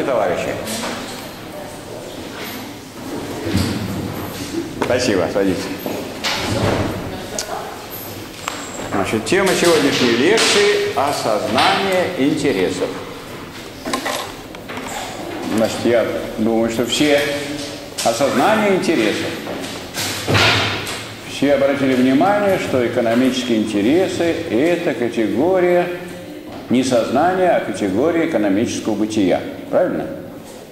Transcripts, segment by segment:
Здравствуйте, товарищи. Спасибо, садитесь. Значит, тема сегодняшней лекции – осознание интересов. Значит, я думаю, что все осознание интересов. Все обратили внимание, что экономические интересы – это категория не сознания, а категория экономического бытия. Правильно?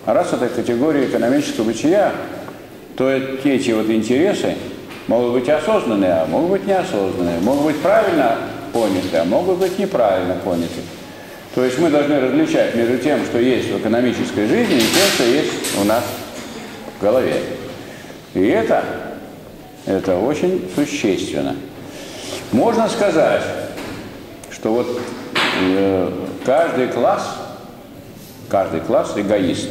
А раз это категория экономического бытия, то эти вот интересы могут быть осознанные, а могут быть неосознанные, могут быть правильно поняты, а могут быть неправильно поняты. То есть мы должны различать между тем, что есть в экономической жизни, и тем, что есть у нас в голове. И это, это очень существенно. Можно сказать, что вот э, каждый класс, каждый класс эгоист.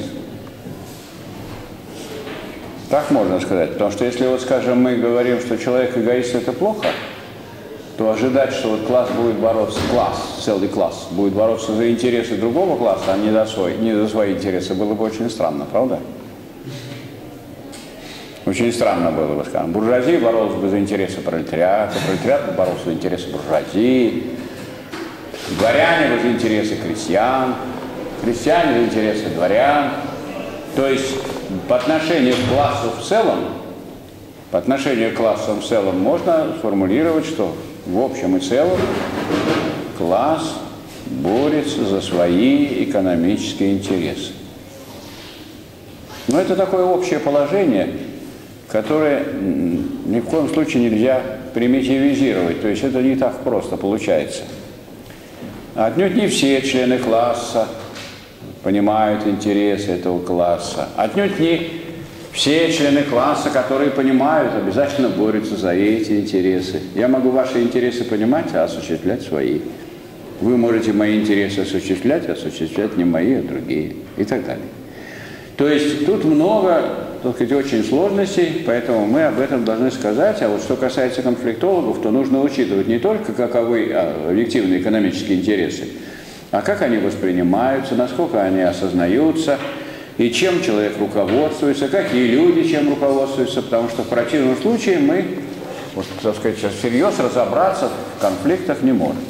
Так можно сказать. Потому что если вот, скажем, мы говорим, что человек эгоист это плохо, то ожидать, что вот класс будет бороться, класс, целый класс, будет бороться за интересы другого класса, а не за, свой, не за свои интересы, было бы очень странно, правда? Очень странно было бы, скажем. Буржуазия боролась бы за интересы пролетариата, пролетариат боролся за интересы буржуазии, дворяне бы за интересы крестьян, крестьяне интересы дворян. То есть по отношению к классу в целом, по отношению к классам в целом можно сформулировать, что в общем и целом класс борется за свои экономические интересы. Но это такое общее положение, которое ни в коем случае нельзя примитивизировать. То есть это не так просто получается. Отнюдь не все члены класса понимают интересы этого класса. Отнюдь не все члены класса, которые понимают, обязательно борются за эти интересы. Я могу ваши интересы понимать, а осуществлять свои. Вы можете мои интересы осуществлять, а осуществлять не мои, а другие. И так далее. То есть тут много, так сказать, очень сложностей, поэтому мы об этом должны сказать. А вот что касается конфликтологов, то нужно учитывать не только каковы а, объективные экономические интересы, а как они воспринимаются, насколько они осознаются, и чем человек руководствуется, какие люди чем руководствуются, потому что в противном случае мы, вот, так сказать, всерьез разобраться в конфликтах не можем.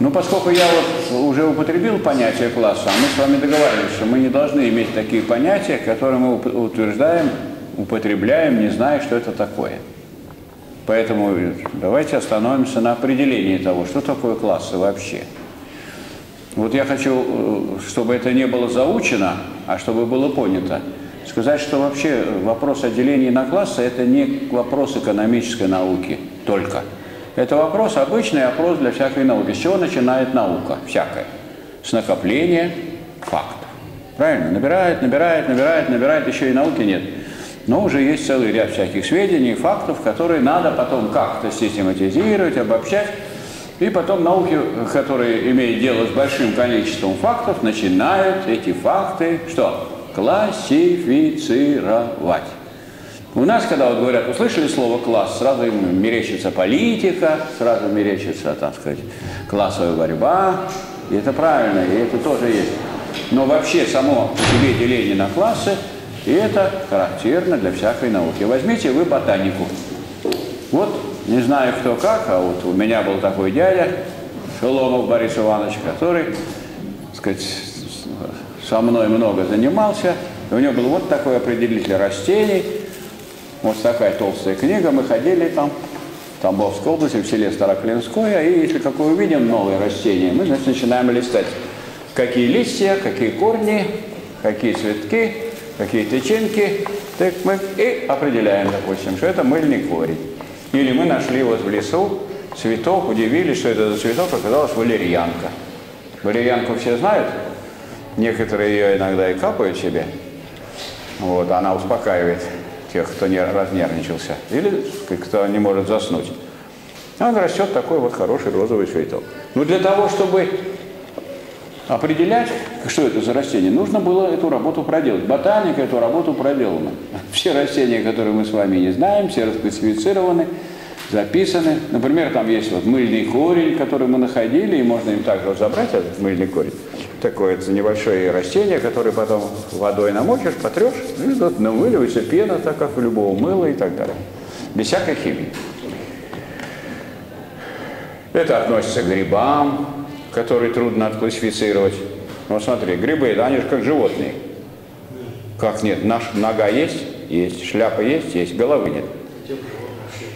Ну, поскольку я вот уже употребил понятие класса, а мы с вами договаривались, что мы не должны иметь такие понятия, которые мы утверждаем, употребляем, не зная, что это такое. Поэтому давайте остановимся на определении того, что такое классы вообще. Вот я хочу, э, чтобы это не было заучено, а чтобы было понято. Сказать, что вообще вопрос о делении на классы – это не вопрос экономической науки только – это вопрос, обычный опрос для всякой науки. С чего начинает наука всякая? С накопления фактов. Правильно? Набирает, набирает, набирает, набирает, еще и науки нет. Но уже есть целый ряд всяких сведений, фактов, которые надо потом как-то систематизировать, обобщать. И потом науки, которые имеют дело с большим количеством фактов, начинают эти факты что? Классифицировать. У нас, когда вот говорят, услышали слово класс, сразу им мерещится политика, сразу мерещится, так сказать, классовая борьба. И это правильно, и это тоже есть. Но вообще само по себе деление на классы, и это характерно для всякой науки. Возьмите вы ботанику. Вот, не знаю кто как, а вот у меня был такой дядя, Шеломов Борис Иванович, который, так сказать, со мной много занимался. И у него был вот такой определитель растений – вот такая толстая книга, мы ходили там, в Тамбовской области, в селе Староклинское, и если какое увидим новое растение, мы, значит, начинаем листать, какие листья, какие корни, какие цветки, какие тычинки, так мы и определяем, допустим, что это мыльный корень. Или мы нашли вот в лесу цветок, удивились, что это за цветок, оказалось валерьянка. Валерьянку все знают, некоторые ее иногда и капают себе, вот, она успокаивает тех, кто не разнервничался, или кто не может заснуть. Он растет такой вот хороший розовый цветок. Но для того, чтобы определять, что это за растение, нужно было эту работу проделать. Ботаника эту работу проделана. Все растения, которые мы с вами не знаем, все расклассифицированы. записаны. Например, там есть вот мыльный корень, который мы находили, и можно им также забрать этот мыльный корень. Такое это небольшое растение, которое потом водой намочишь, потрешь, и вот намыливается пена, так как у любого мыла и так далее. Без всякой химии. Это относится к грибам, которые трудно отклассифицировать. Вот смотри, грибы, да, они же как животные. Как нет? Наш, нога есть? Есть. Шляпа есть? Есть. Головы нет.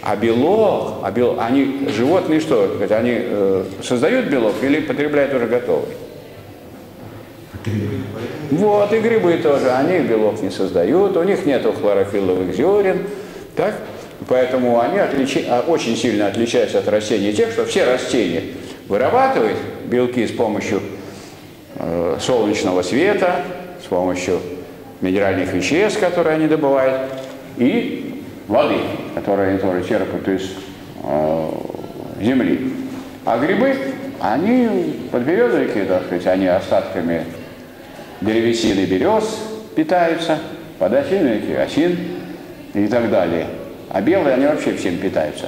А белок, а белок, они, животные что, они э, создают белок или потребляют уже готовый? Вот, и грибы тоже, они белок не создают, у них нет хлорофилловых зерен, так? Поэтому они отличи, а, очень сильно отличаются от растений тех, что все растения вырабатывают белки с помощью э, солнечного света, с помощью минеральных веществ, которые они добывают, и воды, которые они тоже черпают из э, земли. А грибы, они подберезовики, так сказать, они остатками древесины берез питаются, подосиновики, осин и так далее. А белые, они вообще всем питаются.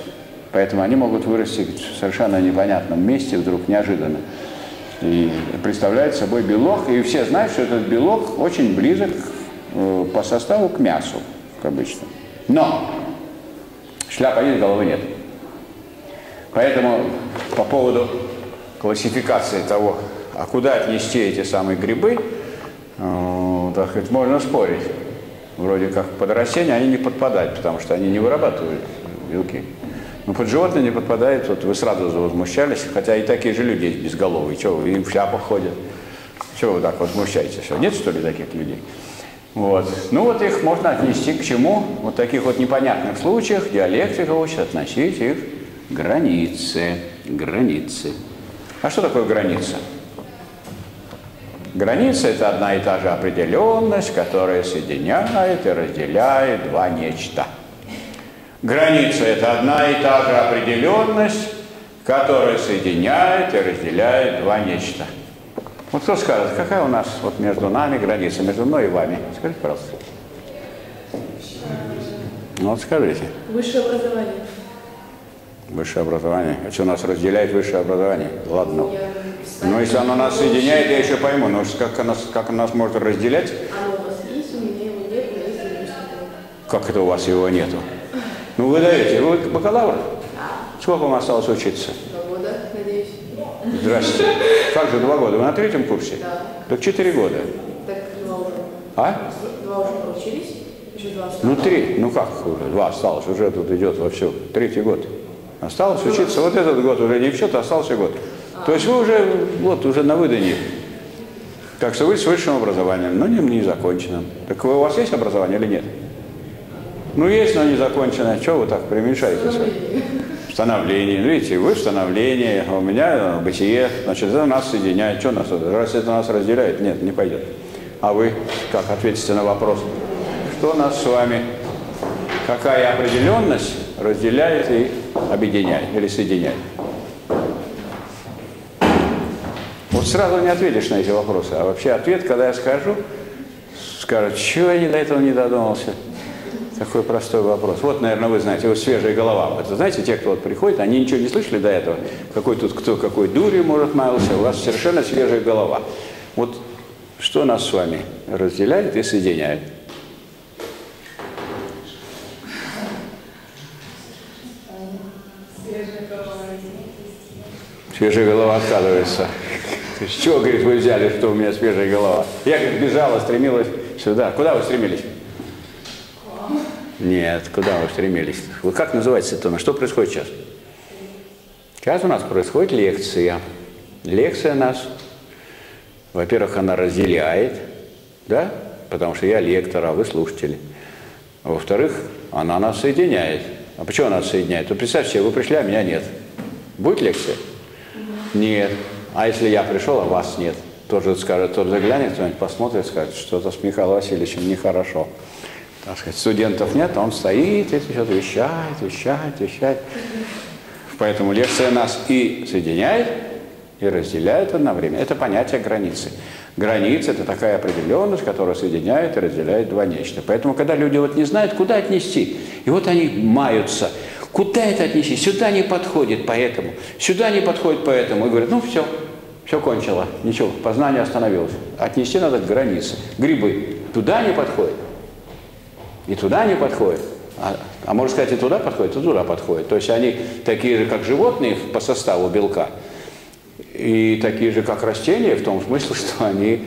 Поэтому они могут вырасти в совершенно непонятном месте вдруг неожиданно. И представляет собой белок, и все знают, что этот белок очень близок э, по составу к мясу, к обычному. Но шляпа есть, головы нет. Поэтому по поводу классификации того, а куда отнести эти самые грибы, э, так сказать, можно спорить. Вроде как под растения они не подпадают, потому что они не вырабатывают белки. Но под животные не подпадает, вот вы сразу возмущались, хотя и такие же люди есть безголовые, вы им в шляпах ходят. Чего вы так возмущаетесь? Нет, что ли, таких людей? Вот. Ну вот их можно отнести к чему? Вот таких вот непонятных случаях диалектика учит относить их к границе. Границы. А что такое граница? Граница – это одна и та же определенность, которая соединяет и разделяет два нечто. Граница – это одна и та же определенность, которая соединяет и разделяет два нечто. Вот кто скажет, какая у нас вот между нами граница, между мной и вами? Скажите, пожалуйста. Ну вот скажите. Высшее образование. Высшее образование. А что нас разделяет высшее образование? Ладно. Ну, если оно нас соединяет, я еще пойму. Но как, нас, как оно нас может разделять? Оно у вас есть, у меня его нет, но есть. Как это у вас его нету? Ну, вы даете, вы бакалавр? Сколько вам осталось учиться? Два года, надеюсь. Здрасте. Как же два года? Вы на третьем курсе? Да. Так четыре года. Так два уже. А? Два уже проучились, еще два осталось. Ну, три. Ну, как уже? Два осталось. Уже тут идет вовсю. Третий год. Осталось учиться. Вот этот год уже не в счет, остался год. То есть вы уже, вот, уже на выданье. Так что вы с высшим образованием, но не, не законченным. Так вы, у вас есть образование или нет? Ну, есть, но не законченное. Чего вы так преуменьшаете? Становление. Ну, видите, вы в становлении, а у меня бытие. Значит, это нас соединяет. Что нас? Раз это нас разделяет? Нет, не пойдет. А вы как ответите на вопрос? Что нас с вами, какая определенность разделяет и объединяет или соединяет? Вот сразу не ответишь на эти вопросы. А вообще ответ, когда я скажу, скажут, чего я до этого не додумался? Такой простой вопрос. Вот, наверное, вы знаете, вы свежая голова. Это знаете, те, кто вот приходит, они ничего не слышали до этого. Какой тут кто какой дури может маялся, у вас совершенно свежая голова. Вот что нас с вами разделяет и соединяет? Свежая голова отказывается. С чего, говорит, вы взяли, что у меня свежая голова? Я, говорит, бежала, стремилась сюда. Куда вы стремились? Нет, куда вы стремились? Вы как называется это? Что происходит сейчас? Сейчас у нас происходит лекция. Лекция нас, во-первых, она разделяет, да, потому что я лектор, а вы слушатели. Во-вторых, она нас соединяет. А почему она нас соединяет? Вы представьте себе, вы пришли, а меня нет. Будет лекция? Нет. А если я пришел, а вас нет? Тоже скажет, тот заглянет, кто-нибудь посмотрит, скажет, что-то с Михаилом Васильевичем нехорошо. Так сказать, студентов нет, а он стоит, и что-то вещает, вещает, вещает. Поэтому лекция нас и соединяет, и разделяет одновременно. Это понятие границы. Граница – это такая определенность, которая соединяет и разделяет два нечто. Поэтому, когда люди вот не знают, куда отнести, и вот они маются, Куда это отнеси? Сюда не подходит поэтому, сюда не подходит поэтому. И говорят, ну все, все кончило, ничего, познание остановилось. Отнести надо к границе. Грибы туда не подходят, и туда не подходят. А, а можно сказать, и туда подходит, и туда подходит. То есть они такие же, как животные по составу белка, и такие же, как растения, в том смысле, что они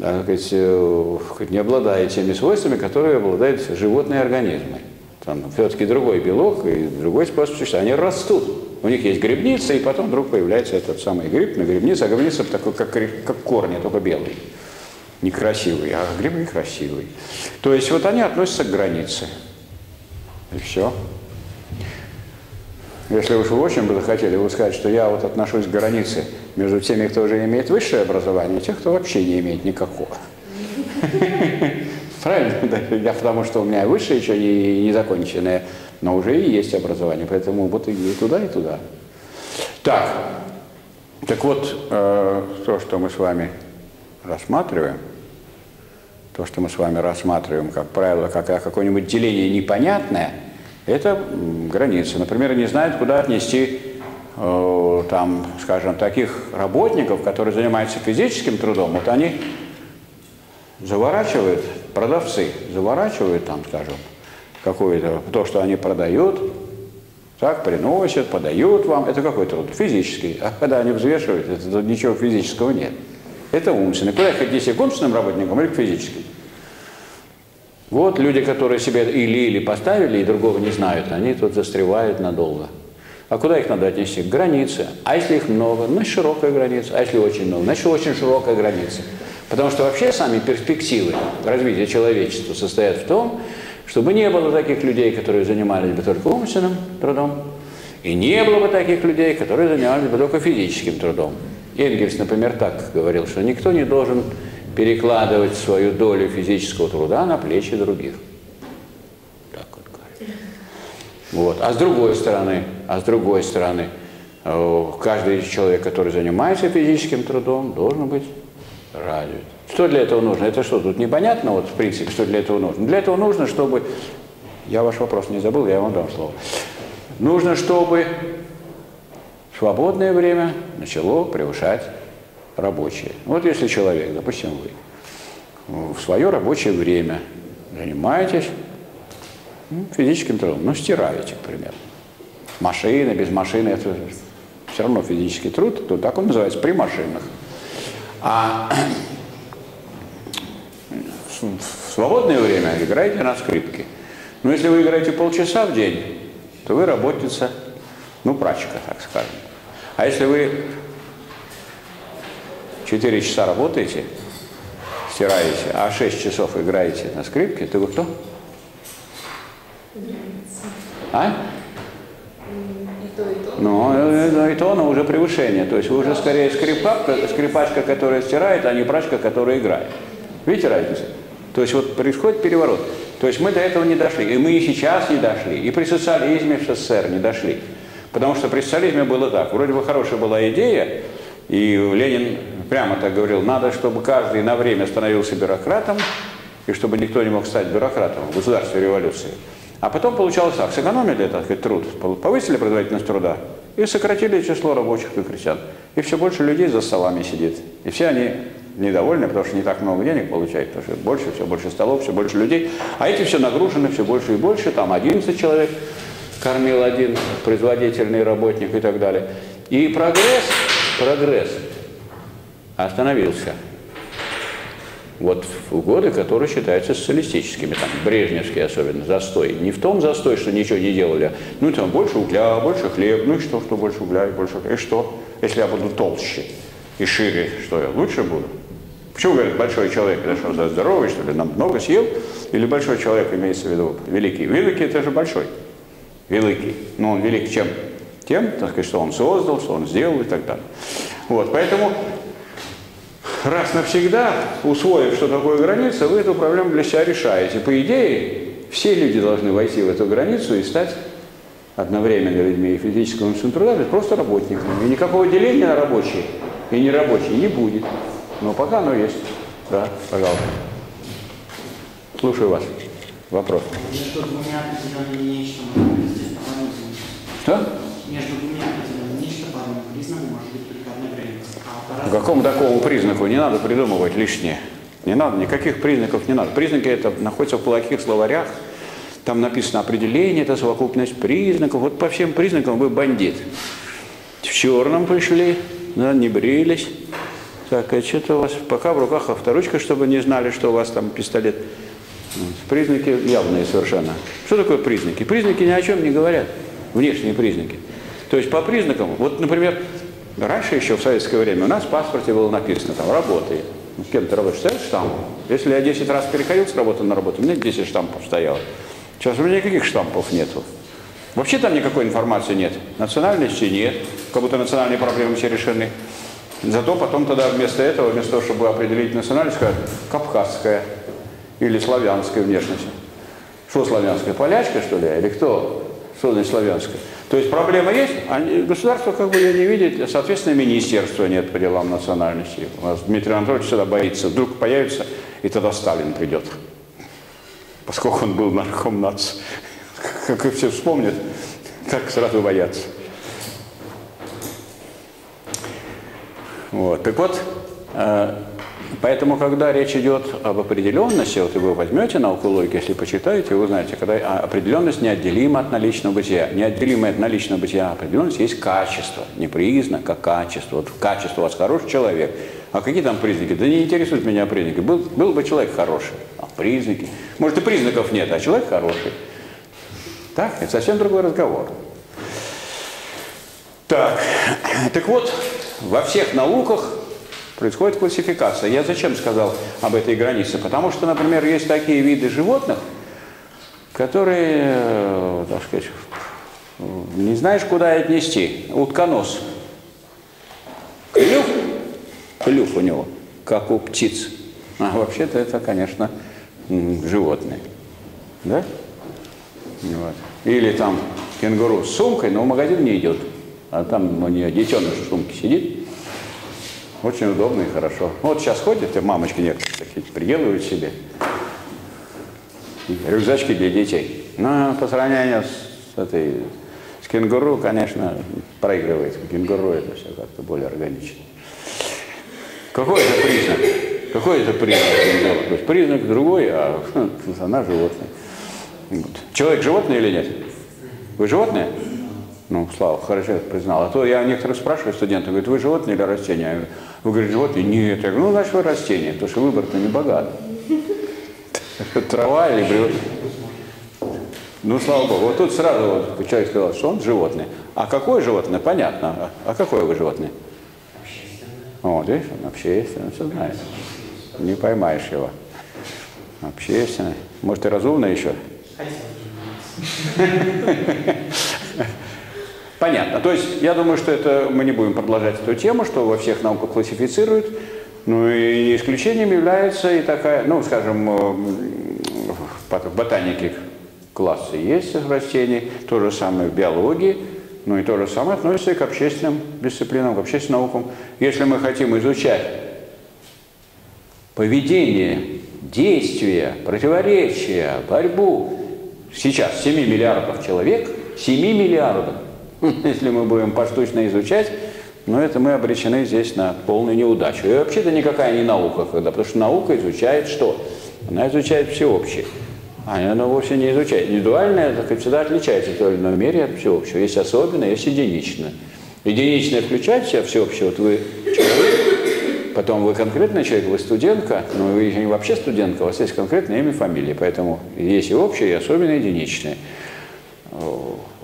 так сказать, э, не обладают теми свойствами, которые обладают животные организмы. Там все-таки другой белок и другой способ существования. Они растут. У них есть грибница, и потом вдруг появляется этот самый гриб на грибнице, а грибница такой, как, как корни, только белый. Некрасивый, а грибы красивый. То есть вот они относятся к границе. И все. Если уж вы очень бы захотели, вы сказать, что я вот отношусь к границе между теми, кто уже имеет высшее образование, и тех, кто вообще не имеет никакого. Правильно? Я потому что у меня высшее еще не, не законченное, но уже и есть образование, поэтому вот и туда, и туда. Так, так вот, э, то, что мы с вами рассматриваем, то, что мы с вами рассматриваем, как правило, как какое-нибудь деление непонятное, это граница. Например, не знают, куда отнести э, там, скажем, таких работников, которые занимаются физическим трудом. Вот они заворачивают, продавцы заворачивают там, скажем, какое-то, то, что они продают, так, приносят, подают вам. Это какой труд? Физический. А когда они взвешивают, это ничего физического нет. Это умственный. Куда их отнести, к умственным работникам или к физическим? Вот люди, которые себе или-или поставили и другого не знают, они тут застревают надолго. А куда их надо отнести? К границе. А если их много? Ну, широкая граница. А если очень много? Значит, очень широкая граница. Потому что вообще сами перспективы развития человечества состоят в том, чтобы не было таких людей, которые занимались бы только умственным трудом, и не было бы таких людей, которые занимались бы только физическим трудом. Энгельс, например, так говорил, что никто не должен перекладывать свою долю физического труда на плечи других. Так вот говорит. Вот. А с другой стороны, а с другой стороны, э, каждый человек, который занимается физическим трудом, должен быть развит. Что для этого нужно? Это что, тут непонятно, вот в принципе, что для этого нужно? Для этого нужно, чтобы... Я ваш вопрос не забыл, я вам дам слово. Нужно, чтобы свободное время начало превышать рабочее. Вот если человек, допустим, вы в свое рабочее время занимаетесь ну, физическим трудом, ну, стираете, к примеру. Машина, без машины, это все равно физический труд, то так он называется, при машинах. А в свободное время играете на скрипке. Но если вы играете полчаса в день, то вы работница, ну, прачка, так скажем. А если вы 4 часа работаете, стираете, а 6 часов играете на скрипке, то вы кто? А? Ну, э, и то, но уже превышение. То есть вы уже скорее скрипачка, скрипачка, которая стирает, а не прачка, которая играет. Видите разницу? То есть вот происходит переворот. То есть мы до этого не дошли. И мы и сейчас не дошли. И при социализме в СССР не дошли. Потому что при социализме было так. Вроде бы хорошая была идея, и Ленин прямо так говорил, надо, чтобы каждый на время становился бюрократом, и чтобы никто не мог стать бюрократом в государстве революции. А потом получалось так, сэкономили, так сказать, труд, повысили производительность труда и сократили число рабочих и крестьян. И все больше людей за столами сидит. И все они недовольны, потому что не так много денег получают, потому что больше, все больше столов, все больше людей. А эти все нагружены, все больше и больше, там 11 человек кормил один производительный работник и так далее. И прогресс, прогресс остановился вот в годы, которые считаются социалистическими, там, брежневские особенно, застой. Не в том застой, что ничего не делали, ну там больше угля, больше хлеб, ну и что, что больше угля и больше хлеба, и что, если я буду толще и шире, что я лучше буду? Почему говорят, большой человек, это что, здоровый, что ли, нам много съел? Или большой человек имеется в виду великий? Великий это же большой, великий. Но он велик чем? Тем, так сказать, что он создал, что он сделал и так далее. Вот, поэтому раз навсегда, усвоив, что такое граница, вы эту проблему для себя решаете. По идее, все люди должны войти в эту границу и стать одновременно людьми и физического и труда, просто работниками. И никакого деления на рабочие и нерабочие не будет. Но пока оно есть. Да, пожалуйста. Слушаю вас. Вопрос. Между двумя определенными вещами, Что? Между двумя определенными нештабарными признаками может быть только одна граница. А по По какому такому признаку? Не надо придумывать лишнее. Не надо, никаких признаков не надо. Признаки это находятся в плохих словарях. Там написано определение, это совокупность признаков. Вот по всем признакам вы бандит. В черном пришли, да, не брились. Так, а что-то у вас пока в руках авторучка, чтобы не знали, что у вас там пистолет. Признаки явные совершенно. Что такое признаки? Признаки ни о чем не говорят. Внешние признаки. То есть по признакам, вот, например, раньше еще в советское время у нас в паспорте было написано, там, работай. Ну, С кем ты работаешь? Ставишь штамп. Если я 10 раз переходил с работы на работу, у меня 10 штампов стояло. Сейчас у меня никаких штампов нету. Вообще там никакой информации нет. Национальности нет. Как будто национальные проблемы все решены. Зато потом тогда вместо этого, вместо того, чтобы определить национальность, кавказская или славянская внешность. Что славянская? Полячка, что ли? Или кто? Что значит славянская? То есть проблема есть, а государство как бы ее не видит, соответственно, министерства нет по делам национальности. У нас Дмитрий Анатольевич всегда боится, вдруг появится, и тогда Сталин придет. Поскольку он был нарком нации. Как и все вспомнят, как сразу боятся. Вот. Так вот, э, поэтому, когда речь идет об определенности, вот и вы возьмете науку логики, если почитаете, вы узнаете, когда а, определенность неотделима от наличного бытия. Неотделимая от наличного бытия определенность есть качество, не признак, а качество. Вот качество у вас хороший человек. А какие там признаки? Да не интересуют меня признаки. Был, был бы человек хороший, а признаки? Может и признаков нет, а человек хороший. Так, это совсем другой разговор. Так, так вот, во всех науках происходит классификация. Я зачем сказал об этой границе? Потому что, например, есть такие виды животных, которые, э, так сказать, не знаешь, куда отнести. Утконос. Клюв, клюв у него, как у птиц. А вообще-то это, конечно, животные. Да? Вот. Или там кенгуру с сумкой, но в магазин не идет. А там у нее детеныш в сумке сидит. Очень удобно и хорошо. Вот сейчас ходят, и мамочки некоторые такие приделывают себе рюкзачки для детей. Но по сравнению с этой с кенгуру, конечно, проигрывает. Кенгуру это все как-то более органично. Какой это признак? Какой это признак? То есть признак другой, а она животное. Вот. Человек животное или нет? Вы животное? Ну, Слава, хорошо признал. А то я некоторых спрашиваю студентов, говорят, вы животное или растение? Вы говорите, животное? Нет. Я говорю, ну, значит, вы растение, потому что выбор-то не богат. Трава или бревно? Ну, слава богу. Вот тут сразу вот человек сказал, что он животное. А какое животное? Понятно. А какое вы животное? Вот, видишь, он общественный, все знает. Не поймаешь его. Общественный. Может, и разумный еще? Понятно. То есть я думаю, что это мы не будем продолжать эту тему, что во всех науках классифицируют. Ну и исключением является и такая, ну, скажем, э, в ботанике классы есть растений, то же самое в биологии, ну и то же самое относится и к общественным дисциплинам, к общественным наукам. Если мы хотим изучать поведение, действия, противоречия, борьбу сейчас 7 миллиардов человек, 7 миллиардов, если мы будем поштучно изучать, но это мы обречены здесь на полную неудачу. И вообще-то никакая не наука, когда, потому что наука изучает что? Она изучает всеобщее. А она вовсе не изучает. Индивидуальное так, всегда отличается в той или иной мере от всеобщего. Есть особенное, есть единичное. Единичное включает в себя всеобщее. Вот вы человек, потом вы конкретный человек, вы студентка, но вы не вообще студентка, у вас есть конкретное имя, фамилия. Поэтому есть и общее, и особенное, и единичное.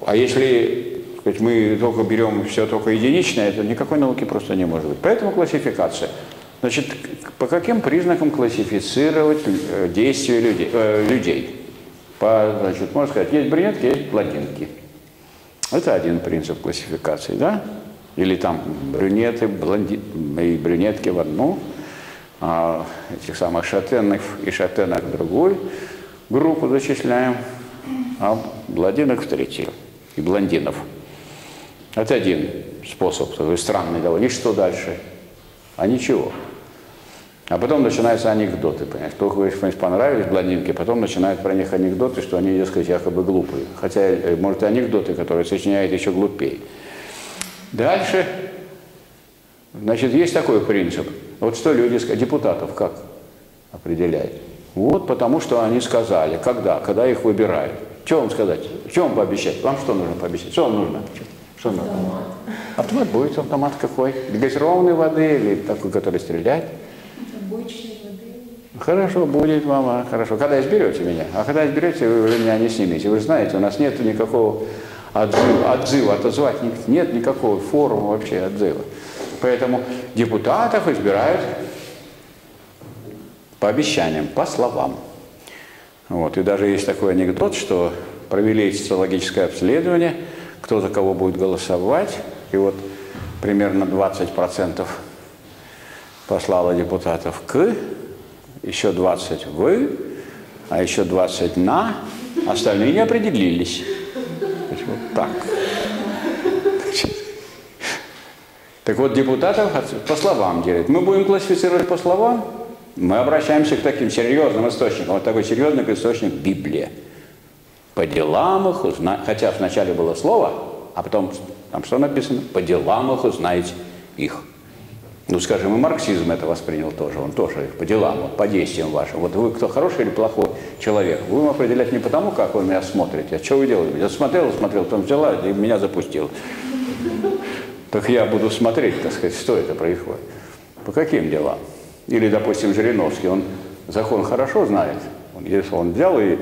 А если сказать, мы только берем все только единичное, это никакой науки просто не может быть. Поэтому классификация. Значит, по каким признакам классифицировать э, действия людей? Э, людей? По, значит, можно сказать, есть брюнетки, есть блондинки. Это один принцип классификации, да? Или там брюнеты, блонди... и брюнетки в одну, а этих самых шатенов и шатенок в другую группу зачисляем, а блондинок в третью, и блондинов. Это один способ, такой странный довольно. И что дальше? А ничего. А потом начинаются анекдоты, понимаешь. Только вы что понравились блондинки, потом начинают про них анекдоты, что они, дескать, якобы глупые. Хотя, э, может, и анекдоты, которые сочиняют еще глупее. Дальше, значит, есть такой принцип. Вот что люди, депутатов как определяют? Вот потому, что они сказали. Когда? Когда их выбирают. Что вам сказать? Что вам пообещать? Вам что нужно пообещать? Что вам нужно? Что нужно? Автомат будет автомат какой? Газированной воды или такой, который стреляет? Обычной воды. Хорошо, будет, мама, хорошо. Когда изберете меня? А когда изберете, вы уже меня не снимете. Вы же знаете, у нас нет никакого отзыва, отзыва отозвать нет, нет никакого форума вообще отзыва. Поэтому депутатов избирают по обещаниям, по словам. Вот. И даже есть такой анекдот, что провели социологическое обследование, кто за кого будет голосовать, и вот примерно 20% послала депутатов к, еще 20 вы, а еще 20 на, остальные не определились. Вот так. Так вот, депутатов по словам делят. Мы будем классифицировать по словам, мы обращаемся к таким серьезным источникам. Вот такой серьезный источник – Библия. По делам их узнаете, хотя вначале было слово, а потом там что написано? По делам их узнаете их. Ну, скажем, и марксизм это воспринял тоже, он тоже по делам, вот, по действиям вашим. Вот вы кто хороший или плохой человек, будем определять не потому, как вы меня смотрите, а что вы делаете. Я смотрел, смотрел, потом взяла и меня запустила. Так я буду смотреть, так сказать, что это происходит. По каким делам? Или, допустим, Жириновский, он закон хорошо знает. Он, если он взял и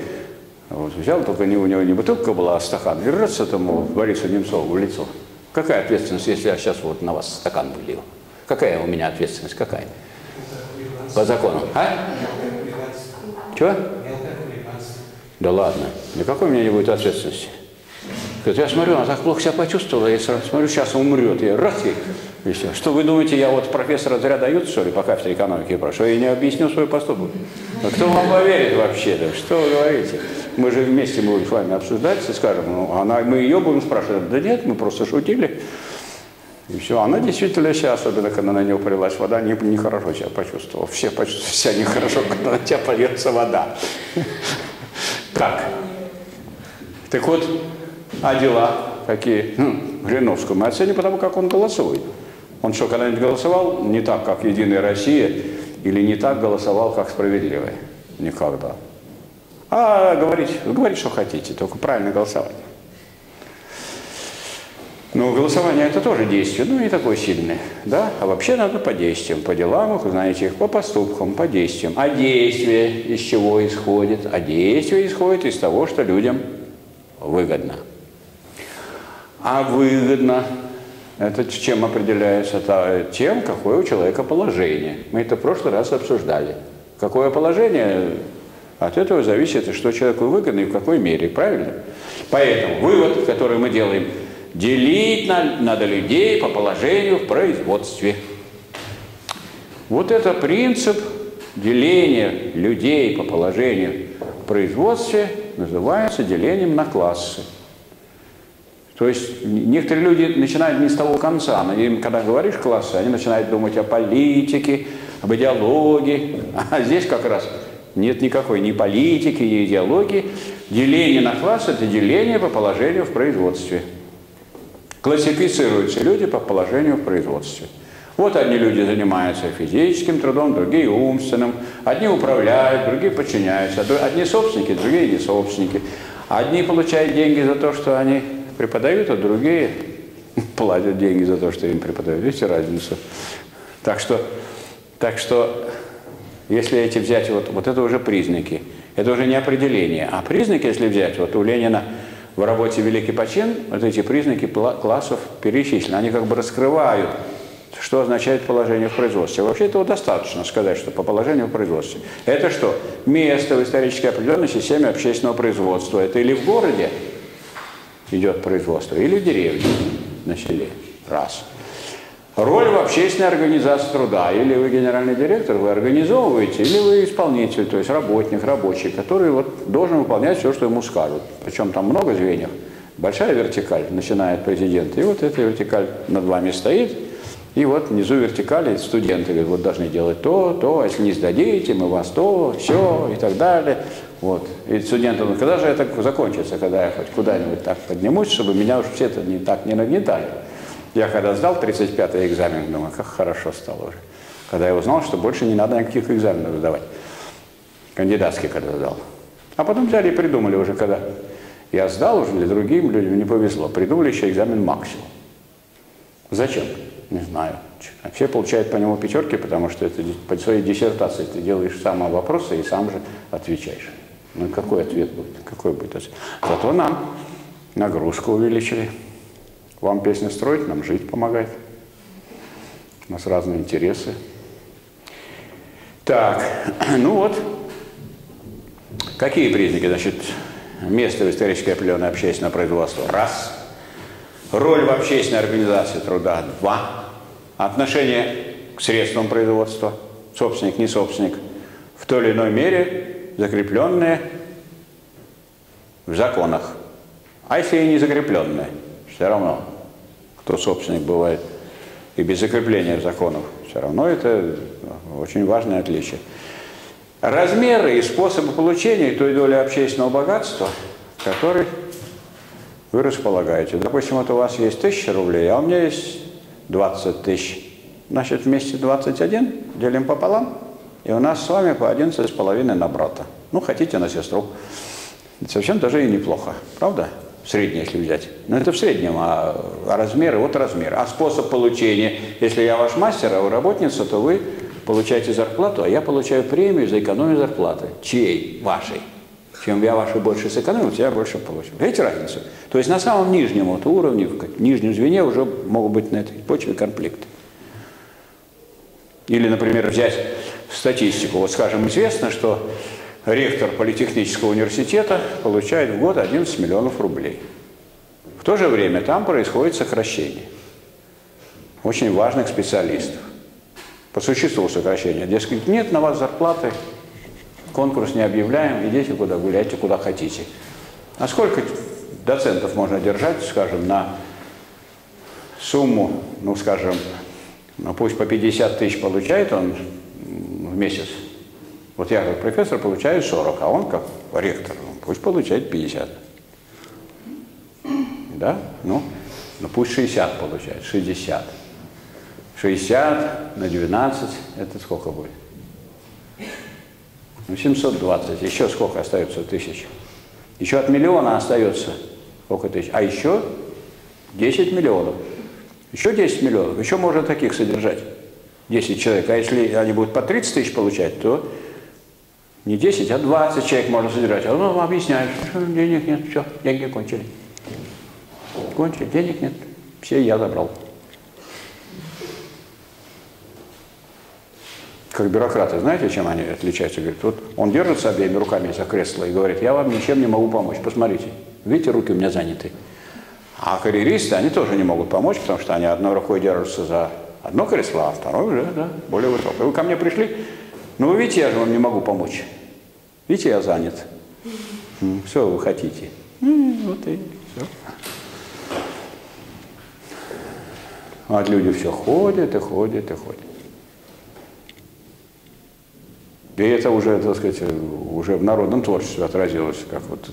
вот, взял, только не, у него не бутылка была, а стакан, и рвется этому Борису Немцову в лицо. Какая ответственность, если я сейчас вот на вас стакан вылил? Какая у меня ответственность? Какая? По закону. А? Чего? Да ладно. Никакой у меня не будет ответственности. Я смотрю, она так плохо себя почувствовала, я сразу смотрю, сейчас умрет. Я раз и, и все. Что вы думаете, я вот профессора зря дают, что ли, по кафедре экономики прошу, я не объясню свой поступок? А кто вам поверит вообще? Да что вы говорите? Мы же вместе будем с вами обсуждать и скажем, ну, она, мы ее будем спрашивать. Да нет, мы просто шутили. И все. Она действительно сейчас, особенно когда на нее полилась вода, не- нехорошо себя почувствовала. Все почувствовали себя нехорошо, когда на тебя польется вода. Как? Так вот, а дела какие? Хм, Жириновского мы оценим потому, как он голосует. Он что, когда-нибудь голосовал не так, как «Единая Россия», или не так голосовал, как «Справедливая»? Никогда. А говорить, говорить, что хотите, только правильно голосовать. Но голосование это тоже действие, ну не такое сильное, да? А вообще надо по действиям, по делам их, знаете их, по поступкам, по действиям. А действие из чего исходит? А действие исходит из того, что людям выгодно. А выгодно это чем определяется? Это тем, какое у человека положение. Мы это в прошлый раз обсуждали. Какое положение, от этого зависит, что человеку выгодно и в какой мере, правильно? Поэтому вывод, который мы делаем, делить на- надо людей по положению в производстве. Вот это принцип деления людей по положению в производстве называется делением на классы. То есть некоторые люди начинают не с того конца. Но им, когда говоришь классы, они начинают думать о политике, об идеологии. А здесь как раз нет никакой ни политики, ни идеологии. Деление на классы – это деление по положению в производстве. Классифицируются люди по положению в производстве. Вот одни люди занимаются физическим трудом, другие умственным. Одни управляют, другие подчиняются. Одни собственники, другие не собственники. Одни получают деньги за то, что они преподают, а другие платят деньги за то, что им преподают. Видите разницу? Так что, так что если эти взять, вот, вот это уже признаки. Это уже не определение. А признаки, если взять, вот у Ленина в работе «Великий почин» вот эти признаки классов перечислены. Они как бы раскрывают, что означает положение в производстве. Вообще этого достаточно сказать, что по положению в производстве. Это что? Место в исторически определенной системе общественного производства. Это или в городе идет производство, или в деревне на селе. Раз. Роль в общественной организации труда. Или вы генеральный директор, вы организовываете, или вы исполнитель, то есть работник, рабочий, который вот должен выполнять все, что ему скажут. Причем там много звеньев. Большая вертикаль, начиная от президента. И вот эта вертикаль над вами стоит И вот внизу вертикали студенты говорят, вот должны делать то, то, а если не сдадите, мы вас то, все и так далее. Вот. И студенты говорят, когда же это закончится, когда я хоть куда-нибудь так поднимусь, чтобы меня уж все это не так не нагнетали. Я когда сдал 35-й экзамен, думаю, как хорошо стало уже. Когда я узнал, что больше не надо никаких экзаменов сдавать. Кандидатский когда сдал. А потом взяли и придумали уже, когда я сдал уже, для другим людям не повезло. Придумали еще экзамен максимум. Зачем? Не знаю. Все получают по нему пятерки, потому что это по своей диссертации ты делаешь сам вопросы и сам же отвечаешь. Ну какой ответ будет? Какой будет ответ? Зато нам нагрузку увеличили. Вам песни строить, нам жить помогает. У нас разные интересы. Так, ну вот. Какие признаки? Значит, место в исторической определенной общественное производство. Раз. Роль в общественной организации труда. Два. Отношение к средствам производства. Собственник, не собственник. В той или иной мере закрепленные в законах. А если и не закрепленные? Все равно, кто собственник бывает и без закрепления законов. Все равно это очень важное отличие. Размеры и способы получения той доли общественного богатства, который вы располагаете. Допустим, вот у вас есть тысяча рублей, а у меня есть 20 тысяч. Значит, вместе 21 делим пополам, и у нас с вами по 11 с половиной на брата. Ну, хотите на сестру. совсем даже и неплохо, правда? Среднее, если взять. Но это в среднем, а, размеры, вот размер. А способ получения, если я ваш мастер, а вы работница, то вы получаете зарплату, а я получаю премию за экономию зарплаты. Чьей? Вашей. Чем я вашу больше сэкономил, я больше получу. Видите разницу? То есть на самом нижнем вот уровне, в нижнем звене уже могут быть на этой почве конфликты. Или, например, взять статистику. Вот, скажем, известно, что ректор политехнического университета получает в год 11 миллионов рублей. В то же время там происходит сокращение очень важных специалистов по существу сокращения. Дескать, нет на вас зарплаты, конкурс не объявляем, идите куда гуляйте, куда хотите. А сколько доцентов можно держать, скажем, на сумму, ну, скажем, ну, пусть по 50 тысяч получает он в месяц. Вот я как профессор получаю 40, а он как ректор, пусть получает 50. Да? Ну, ну пусть 60 получает, 60. 60 на 12, это сколько будет? Ну, 720. Еще сколько остается тысяч? Еще от миллиона остается сколько тысяч? А еще 10 миллионов. Еще 10 миллионов. Еще можно таких содержать. 10 человек. А если они будут по 30 тысяч получать, то не 10, а 20 человек можно содержать. А ну, объясняешь, что денег нет, все, деньги кончили. Кончили, денег нет, все я забрал. как бюрократы, знаете, чем они отличаются? Говорит, вот он держится обеими руками за кресло и говорит, я вам ничем не могу помочь, посмотрите, видите, руки у меня заняты. А карьеристы, они тоже не могут помочь, потому что они одной рукой держатся за одно кресло, а второй уже, да, более высокое. Вы ко мне пришли, ну вы видите, я же вам не могу помочь. Видите, я занят. Все вы хотите. Вот и все. Вот люди все ходят и ходят и ходят. И это уже, так сказать, уже в народном творчестве отразилось, как вот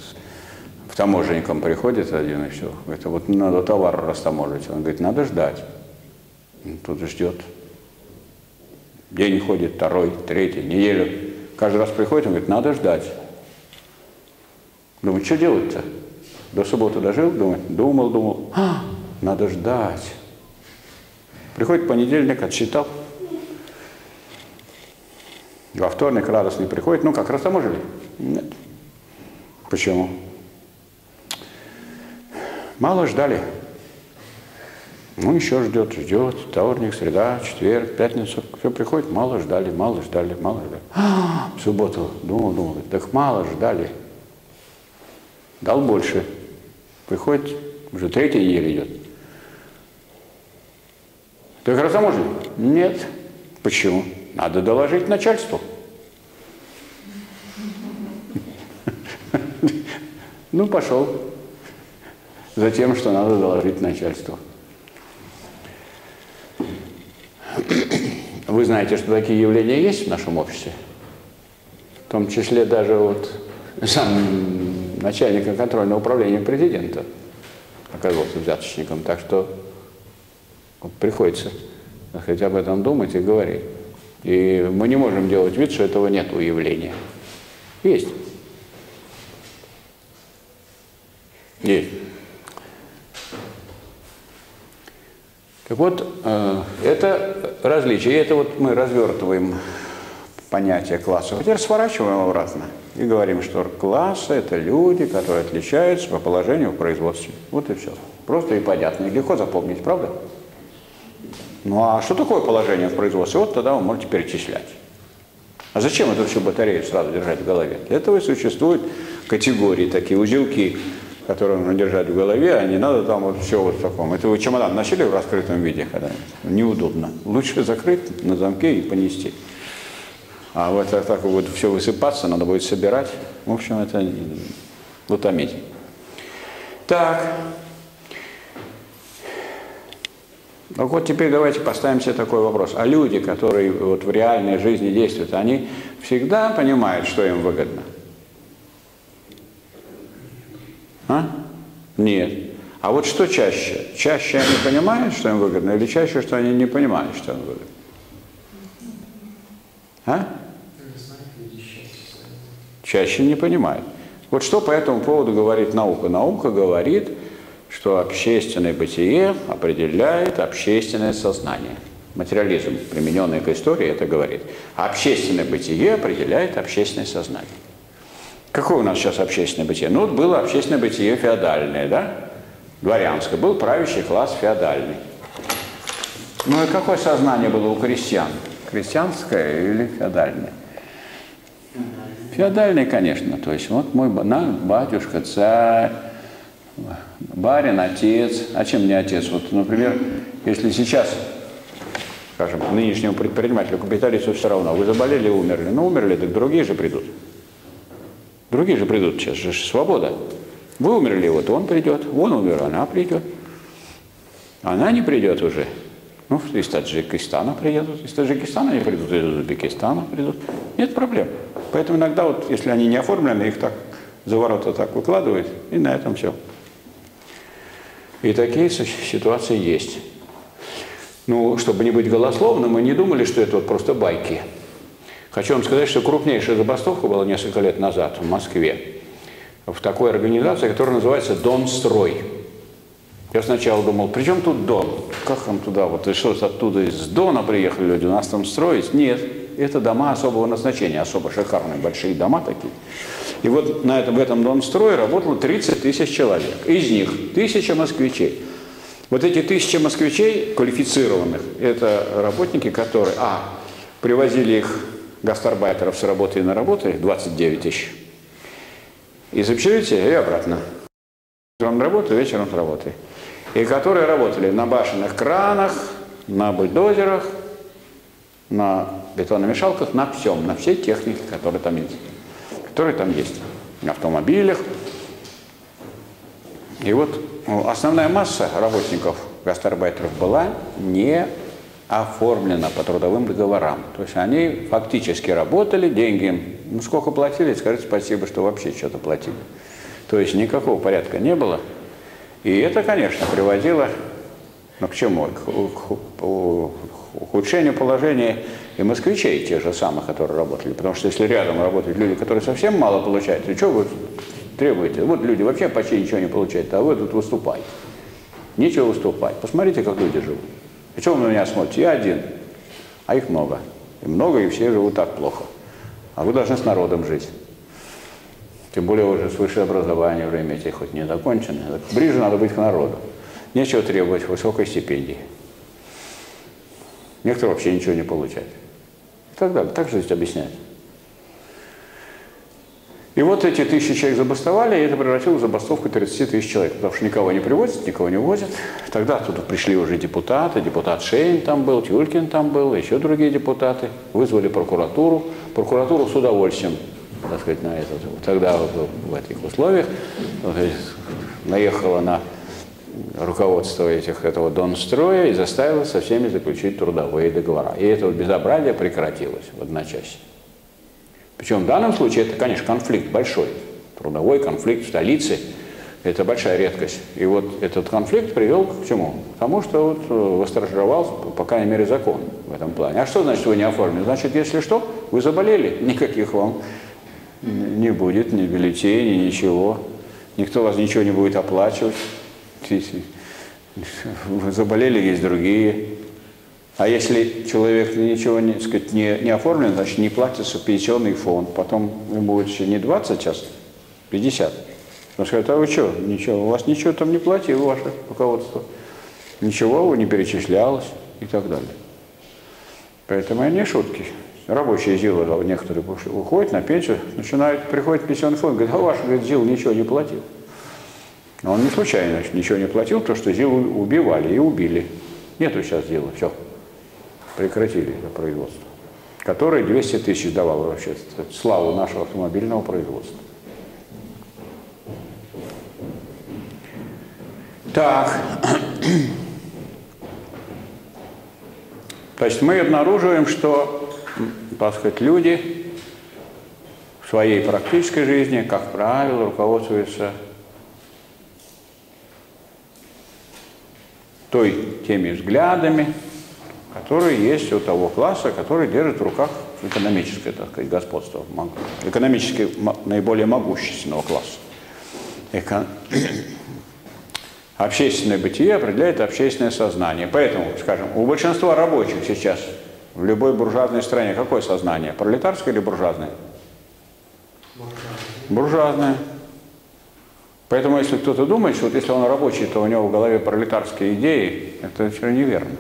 в таможенникам приходит один и все. Это вот надо товар растаможить. Он говорит, надо ждать. Тут ждет. День ходит, второй, третий, неделю. Каждый раз приходит, он говорит, надо ждать. Думает, что делать-то? До субботы дожил, думает, думал, думал, а, надо ждать. Приходит понедельник, отсчитал, во вторник радостный приходит, ну как, растаможили? Нет. Почему? Мало ждали. Ну, еще ждет, ждет. Вторник, среда, четверг, пятница. Все приходит, мало ждали, мало ждали, мало ждали. А, в субботу думал, думал, так мало ждали. Дал больше. Приходит, уже третья неделя идет. Так растаможили? Нет. Почему? Надо доложить начальству. Ну, пошел за тем, что надо доложить начальству. Вы знаете, что такие явления есть в нашем обществе? В том числе даже вот сам начальник контрольного управления президента оказался взяточником. Так что вот приходится сказать, об этом думать и говорить. И мы не можем делать вид, что этого нет у явления. Есть. Есть. Так вот, э, это различие. И это вот мы развертываем понятие класса. Теперь сворачиваем обратно и говорим, что классы – это люди, которые отличаются по положению в производстве. Вот и все. Просто и понятно. И легко запомнить, правда? Ну а что такое положение в производстве? Вот тогда вы можете перечислять. А зачем эту всю батарею сразу держать в голове? Для этого и существуют категории, такие узелки, которые нужно держать в голове, а не надо там вот все вот в таком. Это вы чемодан носили в раскрытом виде когда-нибудь? Неудобно. Лучше закрыть на замке и понести. А вот так, так будет все высыпаться, надо будет собирать. В общем, это утомить. Так. Ну вот теперь давайте поставим себе такой вопрос. А люди, которые вот в реальной жизни действуют, они всегда понимают, что им выгодно? А? Нет. А вот что чаще? Чаще они понимают, что им выгодно, или чаще, что они не понимают, что им выгодно? А? Чаще не понимают. Вот что по этому поводу говорит наука? Наука говорит, что общественное бытие определяет общественное сознание. Материализм, примененный к истории, это говорит. Общественное бытие определяет общественное сознание. Какое у нас сейчас общественное бытие? Ну, вот было общественное бытие феодальное, да? Дворянское. Был правящий класс феодальный. Ну и какое сознание было у крестьян? Крестьянское или феодальное? Феодальное, конечно. То есть вот мой батюшка, царь, барин, отец. А чем не отец? Вот, например, если сейчас, скажем, нынешнему предпринимателю, капиталисту все равно, вы заболели умерли. Ну, умерли, так другие же придут. Другие же придут сейчас, же свобода. Вы умерли, вот он придет, он умер, она придет. Она не придет уже. Ну, из Таджикистана приедут, из Таджикистана они придут, из Узбекистана придут. Нет проблем. Поэтому иногда вот, если они не оформлены, их так за ворота так выкладывают, и на этом все. И такие ситуации есть. Ну, чтобы не быть голословным, мы не думали, что это вот просто байки. Хочу вам сказать, что крупнейшая забастовка была несколько лет назад в Москве в такой организации, которая называется «Донстрой». Я сначала думал, при чем тут Дон? Как там туда? Вот и что, оттуда из Дона приехали люди, у нас там строить? Нет, это дома особого назначения, особо шикарные, большие дома такие. И вот на этом, в этом Донстрое работало 30 тысяч человек. Из них тысяча москвичей. Вот эти тысячи москвичей квалифицированных, это работники, которые, а, привозили их гастарбайтеров с работы и на работу, 29 тысяч, из общежития и обратно. Утром на работу, вечером с работы. И которые работали на башенных кранах, на бульдозерах, на бетономешалках, на всем, на всей технике, которая там есть. Которые там есть. На автомобилях. И вот ну, основная масса работников, гастарбайтеров была не оформлено по трудовым договорам. То есть они фактически работали, деньги им, ну сколько платили, скажите спасибо, что вообще что-то платили. То есть никакого порядка не было. И это, конечно, приводило, ну к чему? К, ухудшению положения и москвичей, тех же самых, которые работали. Потому что если рядом работают люди, которые совсем мало получают, то что вы требуете? Вот люди вообще почти ничего не получают, а вы тут выступаете. Нечего выступать. Посмотрите, как люди живут. Почему вы на меня смотрите? Я один, а их много. И много, и все живут так плохо. А вы должны с народом жить. Тем более уже с высшее образование уже имеете, хоть не законченное. Ближе надо быть к народу. Нечего требовать высокой стипендии. Некоторые вообще ничего не получают. И так далее. Так же здесь объясняют. И вот эти тысячи человек забастовали, и это превратилось в забастовку 30 тысяч человек, потому что никого не привозят, никого не возят. Тогда туда пришли уже депутаты, депутат Шейн там был, Тюлькин там был, еще другие депутаты. Вызвали прокуратуру. Прокуратуру с удовольствием, так сказать, на это. Тогда в этих условиях наехала на руководство этих, этого Донстроя и заставило со всеми заключить трудовые договора. И это вот безобразие прекратилось в одночасье. Причем в данном случае это, конечно, конфликт большой. Трудовой конфликт в столице – это большая редкость. И вот этот конфликт привел к чему? К тому, что вот восторжевался, по крайней мере, закон в этом плане. А что значит вы не оформлены? Значит, если что, вы заболели, никаких вам не будет, ни бюллетеней, ничего. Никто вас ничего не будет оплачивать. Вы заболели, есть другие. А если человек ничего не, сказать, не, не оформлен, значит не платится пенсионный фонд. Потом ему будет еще не 20 сейчас, 50. Он скажет, а вы что, ничего, у вас ничего там не платило, ваше руководство. Ничего вы не перечислялось и так далее. Поэтому они шутки. Рабочие ЗИЛы некоторые уходят на пенсию, начинают, приходит пенсионный фонд, говорит, а ваш говорит, ЗИЛ ничего не платил. Но он не случайно ничего не платил, то что ЗИЛ убивали и убили. Нету сейчас ЗИЛа, все. Прекратили это производство. Которое 200 тысяч давало вообще славу нашего автомобильного производства. Так. То есть мы обнаруживаем, что, так сказать, люди в своей практической жизни, как правило, руководствуются той, теми взглядами, которые есть у того класса, который держит в руках экономическое, так сказать, господство, экономически наиболее могущественного класса. Эко... Общественное бытие определяет общественное сознание. Поэтому, скажем, у большинства рабочих сейчас в любой буржуазной стране какое сознание? Пролетарское или буржуазное? Буржуазное. Буржуазное. Поэтому, если кто-то думает, что вот если он рабочий, то у него в голове пролетарские идеи, это все неверно.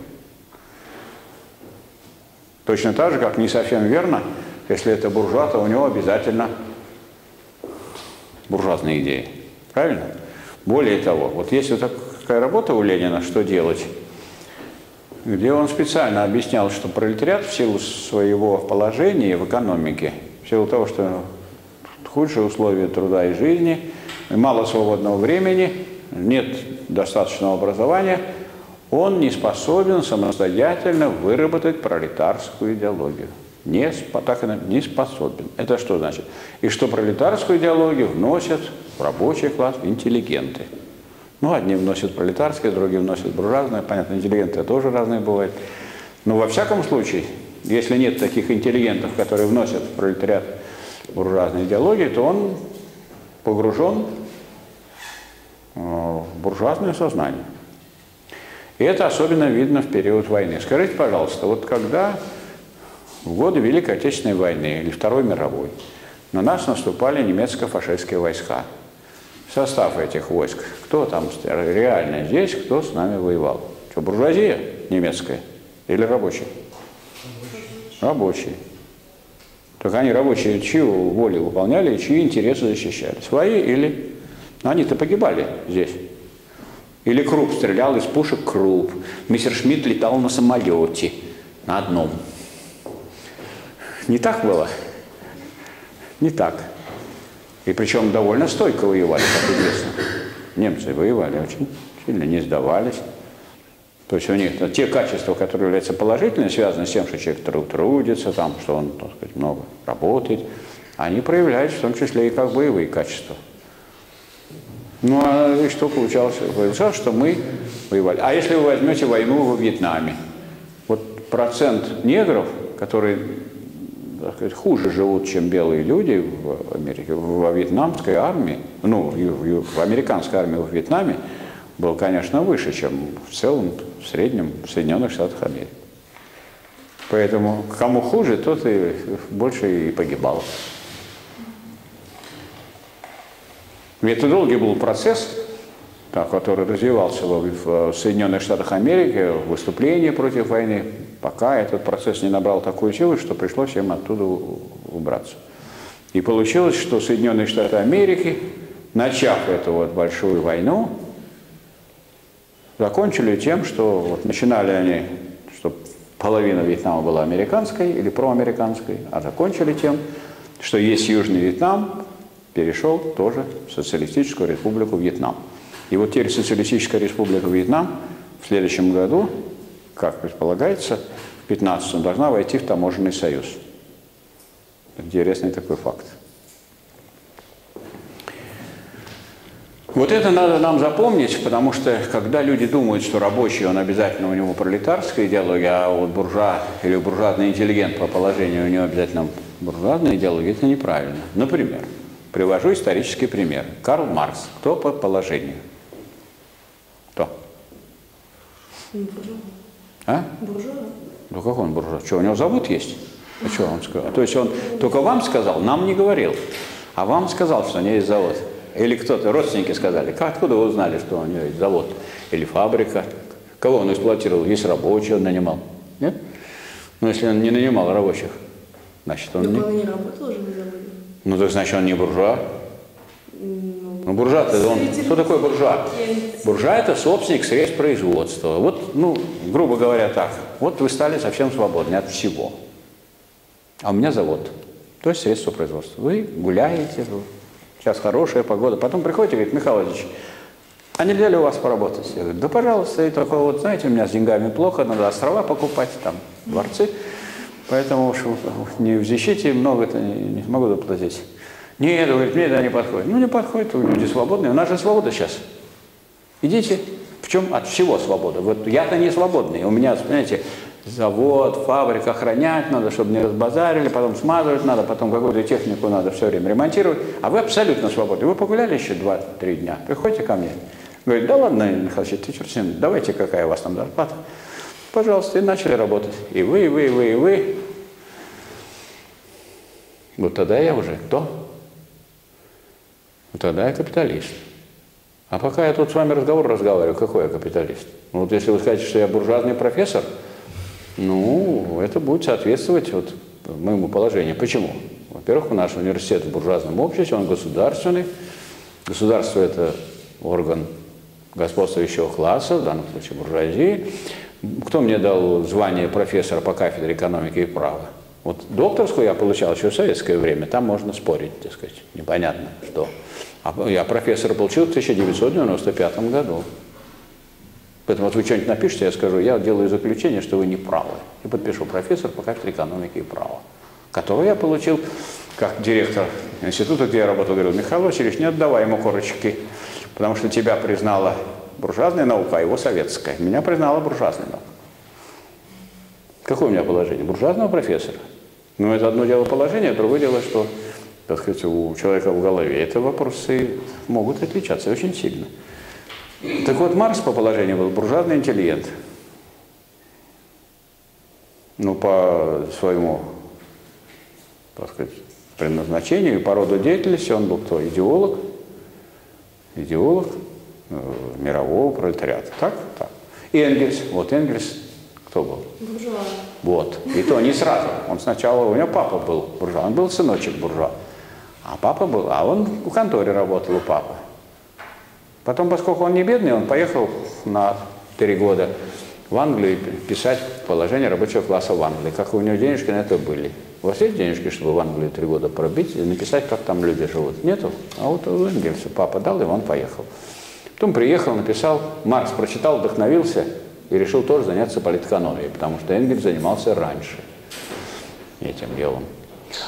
Точно так же, как не совсем верно, если это буржуа, то у него обязательно буржуазные идеи. Правильно? Более того, вот есть вот такая работа у Ленина «Что делать?», где он специально объяснял, что пролетариат в силу своего положения в экономике, в силу того, что худшие условия труда и жизни, мало свободного времени, нет достаточного образования, он не способен самостоятельно выработать пролетарскую идеологию. Не, так не способен. Это что значит? И что пролетарскую идеологию вносят в рабочий класс интеллигенты. Ну, одни вносят пролетарские, другие вносят буржуазные. Понятно, интеллигенты тоже разные бывают. Но во всяком случае, если нет таких интеллигентов, которые вносят в пролетариат буржуазной идеологии, то он погружен э, в буржуазное сознание. И это особенно видно в период войны. Скажите, пожалуйста, вот когда в годы Великой Отечественной войны или Второй мировой на нас наступали немецко-фашистские войска, состав этих войск, кто там реально здесь, кто с нами воевал? Что, буржуазия немецкая или рабочие? Рабочие. Только они рабочие чью волю выполняли, чьи интересы защищали? Свои или... Они-то погибали здесь. Или Круп стрелял из пушек Круп. Шмидт летал на самолете, на одном. Не так было? Не так. И причем довольно стойко воевали, как известно. Немцы воевали очень сильно, не сдавались. То есть у них те качества, которые являются положительными, связаны с тем, что человек трудится, там, что он так сказать, много работает, они проявляются в том числе и как боевые качества. Ну а и что получалось? Получалось, что мы воевали. А если вы возьмете войну во Вьетнаме, вот процент негров, которые так сказать, хуже живут, чем белые люди в Америке, во вьетнамской армии, ну, в американской армии в Вьетнаме, был, конечно, выше, чем в целом, в среднем, в Соединенных Штатах Америки. Поэтому кому хуже, тот и больше и погибал. Это долгий был процесс, который развивался в Соединенных Штатах Америки, выступление против войны, пока этот процесс не набрал такую силу, что пришлось им оттуда убраться. И получилось, что Соединенные Штаты Америки, начав эту вот большую войну, закончили тем, что вот начинали они, что половина Вьетнама была американской или проамериканской, а закончили тем, что есть Южный Вьетнам, перешел тоже в Социалистическую Республику Вьетнам. И вот теперь Социалистическая Республика Вьетнам в следующем году, как предполагается, в 15 должна войти в таможенный союз. Интересный такой факт. Вот это надо нам запомнить, потому что когда люди думают, что рабочий, он обязательно у него пролетарская идеология, а вот буржуа или буржуазный интеллигент по положению у него обязательно буржуазная идеология, это неправильно. Например, привожу исторический пример. Карл Маркс. Кто по положению? Кто? Буржуа. А? Буржуа. Ну как он буржуа? Что, у него завод есть? А что он сказал? То есть он только вам сказал, нам не говорил. А вам сказал, что у него есть завод. Или кто-то, родственники сказали, как, откуда вы узнали, что у него есть завод или фабрика? Кого он эксплуатировал? Есть рабочий, он нанимал. Нет? Ну, если он не нанимал рабочих, значит, он Так не... он не работал уже на заводе? Ну, так значит, он не буржуа. Ну, буржуа-то он... Что такое буржуа? Буржуа – это собственник средств производства. Вот, ну, грубо говоря, так. Вот вы стали совсем свободны от всего. А у меня завод. То есть средства производства. Вы гуляете, сейчас хорошая погода. Потом приходите и говорит, Михаил Владимирович, а нельзя ли у вас поработать? Я говорю, да пожалуйста, и только вот, знаете, у меня с деньгами плохо, надо острова покупать, там, дворцы. Поэтому уж не в защите много-то не, не смогу заплатить. Нет, говорит, мне это не подходит. Ну, не подходит, люди свободные. У нас же свобода сейчас. Идите. В чем от всего свобода? Вот я-то не свободный. У меня, понимаете, завод, фабрика охранять надо, чтобы не разбазарили, потом смазывать надо, потом какую-то технику надо все время ремонтировать. А вы абсолютно свободны. Вы погуляли еще 2-3 дня, приходите ко мне. Говорит, да ладно, Михаил Ильич, ты черт с ним, давайте, какая у вас там зарплата. Пожалуйста, и начали работать. И вы, и вы, и вы, и вы. Вот тогда я уже кто? Вот тогда я капиталист. А пока я тут с вами разговор разговариваю, какой я капиталист? Ну, вот если вы скажете, что я буржуазный профессор, ну, это будет соответствовать вот моему положению. Почему? Во-первых, у нас университет в буржуазном обществе, он государственный. Государство – это орган господствующего класса, в данном случае буржуазии. Кто мне дал звание профессора по кафедре экономики и права? Вот докторскую я получал еще в советское время, там можно спорить, так сказать, непонятно что. А я профессора получил в 1995 году. Поэтому вот вы что-нибудь напишите, я скажу, я делаю заключение, что вы не правы. И подпишу профессор по кафедре экономики и права, который я получил как директор института, где я работал, говорил, Михаил Васильевич, не отдавай ему корочки, потому что тебя признала буржуазная наука, а его советская. Меня признала буржуазная наука. Какое у меня положение? Буржуазного профессора. Но это одно дело положение, другое дело, что, так сказать, у человека в голове это вопросы могут отличаться очень сильно. Так вот, Маркс по положению был буржуазный интеллигент. Ну, по своему, так сказать, предназначению и по роду деятельности он был кто? Идеолог. Идеолог мирового пролетариата. Так? Так. И Энгельс. Вот Энгельс кто был? Буржуа. Вот. И то не сразу. Он сначала, у него папа был буржуа, он был сыночек буржуа. А папа был, а он в конторе работал у папы. Потом, поскольку он не бедный, он поехал на три года в Англию писать положение рабочего класса в Англии. Как у него денежки на это были. У вас есть денежки, чтобы в Англию три года пробить и написать, как там люди живут? Нету? А вот у Энгельса папа дал, и он поехал. Потом приехал, написал, Маркс прочитал, вдохновился и решил тоже заняться политэкономией, потому что Энгельс занимался раньше этим делом.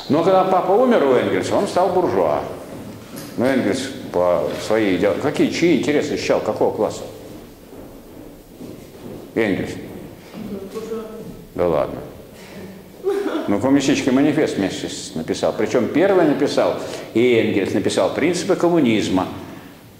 Но когда папа умер у Энгельса, он стал буржуа. Но Энгельс по своей идеологии... Какие, чьи интересы защищал? Какого класса? Энгельс. Да ладно. Ну, коммунистический манифест вместе написал. Причем первый написал, и Энгельс написал принципы коммунизма.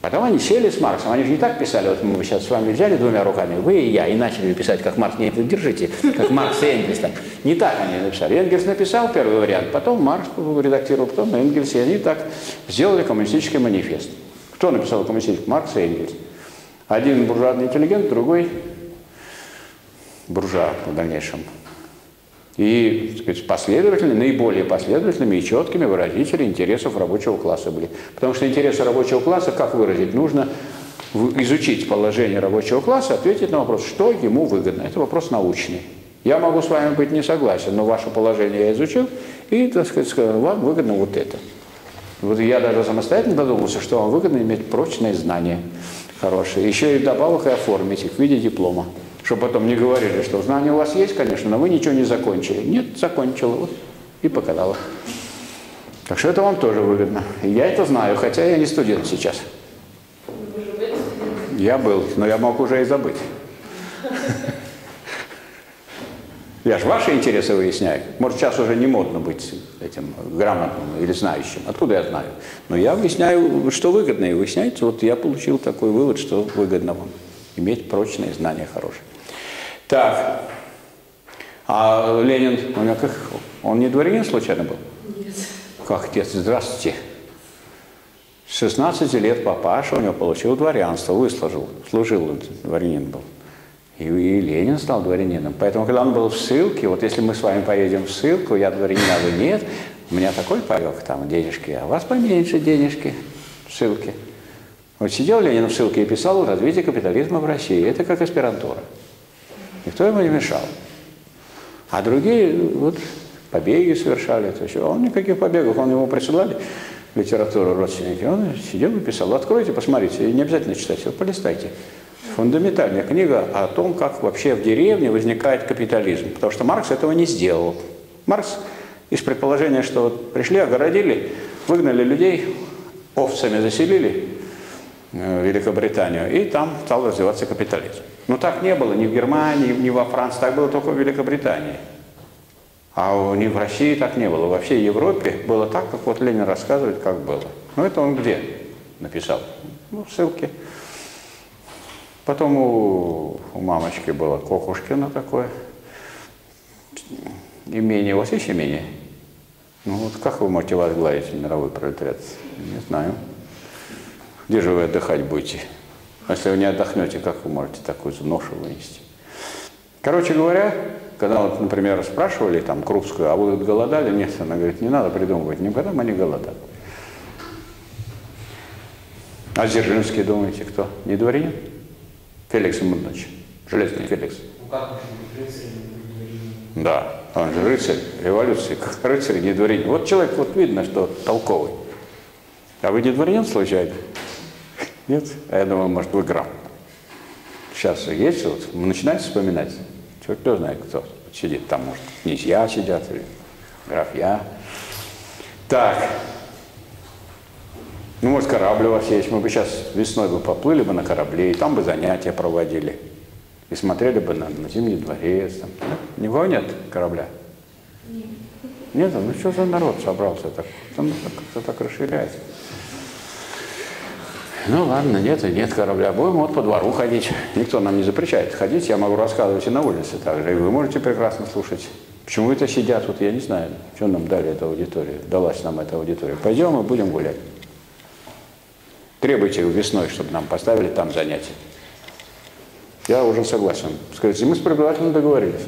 Потом они сели с Марксом, они же не так писали, вот мы сейчас с вами взяли двумя руками, вы и я, и начали писать, как Маркс, нет, держите, как Маркс и Энгельс. Так. Не так они написали. Энгельс написал первый вариант, потом Маркс редактировал, потом Энгельс, и они так сделали коммунистический манифест. Кто написал коммунистический? Маркс и Энгельс. Один буржуазный интеллигент, другой буржуа в дальнейшем. И так сказать, последовательными, наиболее последовательными и четкими выразители интересов рабочего класса были. Потому что интересы рабочего класса, как выразить, нужно изучить положение рабочего класса, ответить на вопрос, что ему выгодно. Это вопрос научный. Я могу с вами быть не согласен, но ваше положение я изучил, и, так сказать, вам выгодно вот это. Вот я даже самостоятельно додумался, что вам выгодно иметь прочные знания. хорошие. Еще и добавок и оформить их в виде диплома. Чтобы потом не говорили, что знания у вас есть, конечно, но вы ничего не закончили. Нет, закончила вот, и показала. Так что это вам тоже выгодно. И я это знаю, хотя я не студент сейчас. Я был, но я мог уже и забыть. Я же ваши интересы выясняю. Может, сейчас уже не модно быть этим грамотным или знающим. Откуда я знаю? Но я выясняю, что выгодно. И выясняется, вот я получил такой вывод, что выгодно вам иметь прочные знания хорошие. Так. А Ленин, меня как, он не дворянин случайно был? Нет. Как отец, здравствуйте. С 16 лет папаша у него получил дворянство, выслужил, служил, он дворянин был. И, и Ленин стал дворянином. Поэтому, когда он был в ссылке, вот если мы с вами поедем в ссылку, я дворянин, а вы нет, у меня такой парек там денежки, а у вас поменьше денежки в ссылке. Вот сидел Ленин в ссылке и писал «Развитие капитализма в России». Это как аспирантура. Никто ему не мешал. А другие вот побеги совершали. То есть он никаких побегов, он ему присылали литературу родственники. Он сидел и писал. Откройте, посмотрите, не обязательно читать, вот полистайте. Фундаментальная книга о том, как вообще в деревне возникает капитализм. Потому что Маркс этого не сделал. Маркс из предположения, что вот пришли, огородили, выгнали людей, овцами заселили э, Великобританию, и там стал развиваться капитализм. Но так не было ни в Германии, ни во Франции, так было только в Великобритании. А ни в России так не было. Во всей Европе было так, как вот Ленин рассказывает, как было. Ну это он где написал? Ну, в ссылке. Потом у, у мамочки было Кокушкина такое. Имение. У вас есть имение? Ну вот как вы можете возглавить мировой пролетариат? Не знаю. Где же вы отдыхать будете? А Если вы не отдохнете, как вы можете такую ношу вынести? Короче говоря, когда вот, например, спрашивали там Крупскую, а вы голодали? Нет, она говорит, не надо придумывать, никогда мы не голодали. А Дзержинский, думаете, кто? Не дворянин? Феликс Муднович, Железный Феликс. Ну как? Да, он же рыцарь революции, как рыцарь, не дворянин. Вот человек, вот видно, что толковый. А вы не дворянин случайно? Нет? А я думаю, может, вы граф. Сейчас же есть, вот, начинаете вспоминать. Человек кто знает, кто сидит там, может, князья сидят или графья. Так. Ну, может, корабль у вас есть. Мы бы сейчас весной бы поплыли бы на корабле, и там бы занятия проводили. И смотрели бы на, на Зимний дворец. Там. Ни у кого нет корабля? Нет, ну что за народ собрался так? Он как-то так расширяется. Ну ладно, нет и нет корабля. Будем вот по двору ходить. Никто нам не запрещает ходить. Я могу рассказывать и на улице также. И вы можете прекрасно слушать. Почему это сидят? Вот я не знаю, что нам дали эта аудитория. Далась нам эта аудитория. Пойдем и будем гулять. Требуйте весной, чтобы нам поставили там занятия. Я уже согласен. Скажите, мы с преподавателем договорились.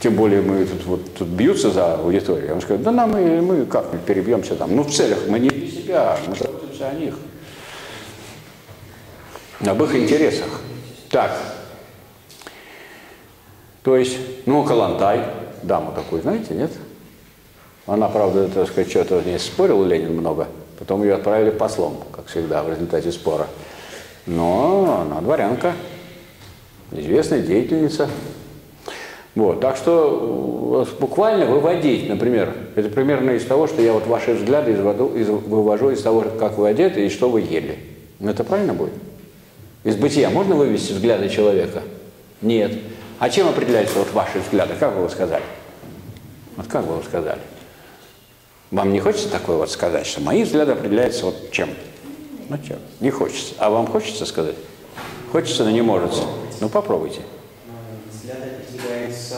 Тем более мы тут, вот, тут бьются за аудиторию. Он скажет, да нам мы, мы как-нибудь перебьемся там. Ну в целях мы не для себя, мы заботимся о них. Об их интересах. Так. То есть, ну, Калантай, даму такую, знаете, нет? Она, правда, так сказать, что-то не спорил Ленин много. Потом ее отправили послом, как всегда, в результате спора. Но она дворянка, известная деятельница. Вот, так что э, буквально выводить, например, это примерно из того, что я вот ваши взгляды изводу, из, вывожу из того, как вы одеты и что вы ели. Ну, это правильно будет? Из бытия можно вывести взгляды человека? Нет. А чем определяются вот ваши взгляды? Как вы его сказали? Вот как вы его сказали? Вам не хочется такое вот сказать, что мои взгляды определяются вот чем? Ну чем? Не хочется. А вам хочется сказать? Хочется, но не может. Ну попробуйте. Взгляд определяется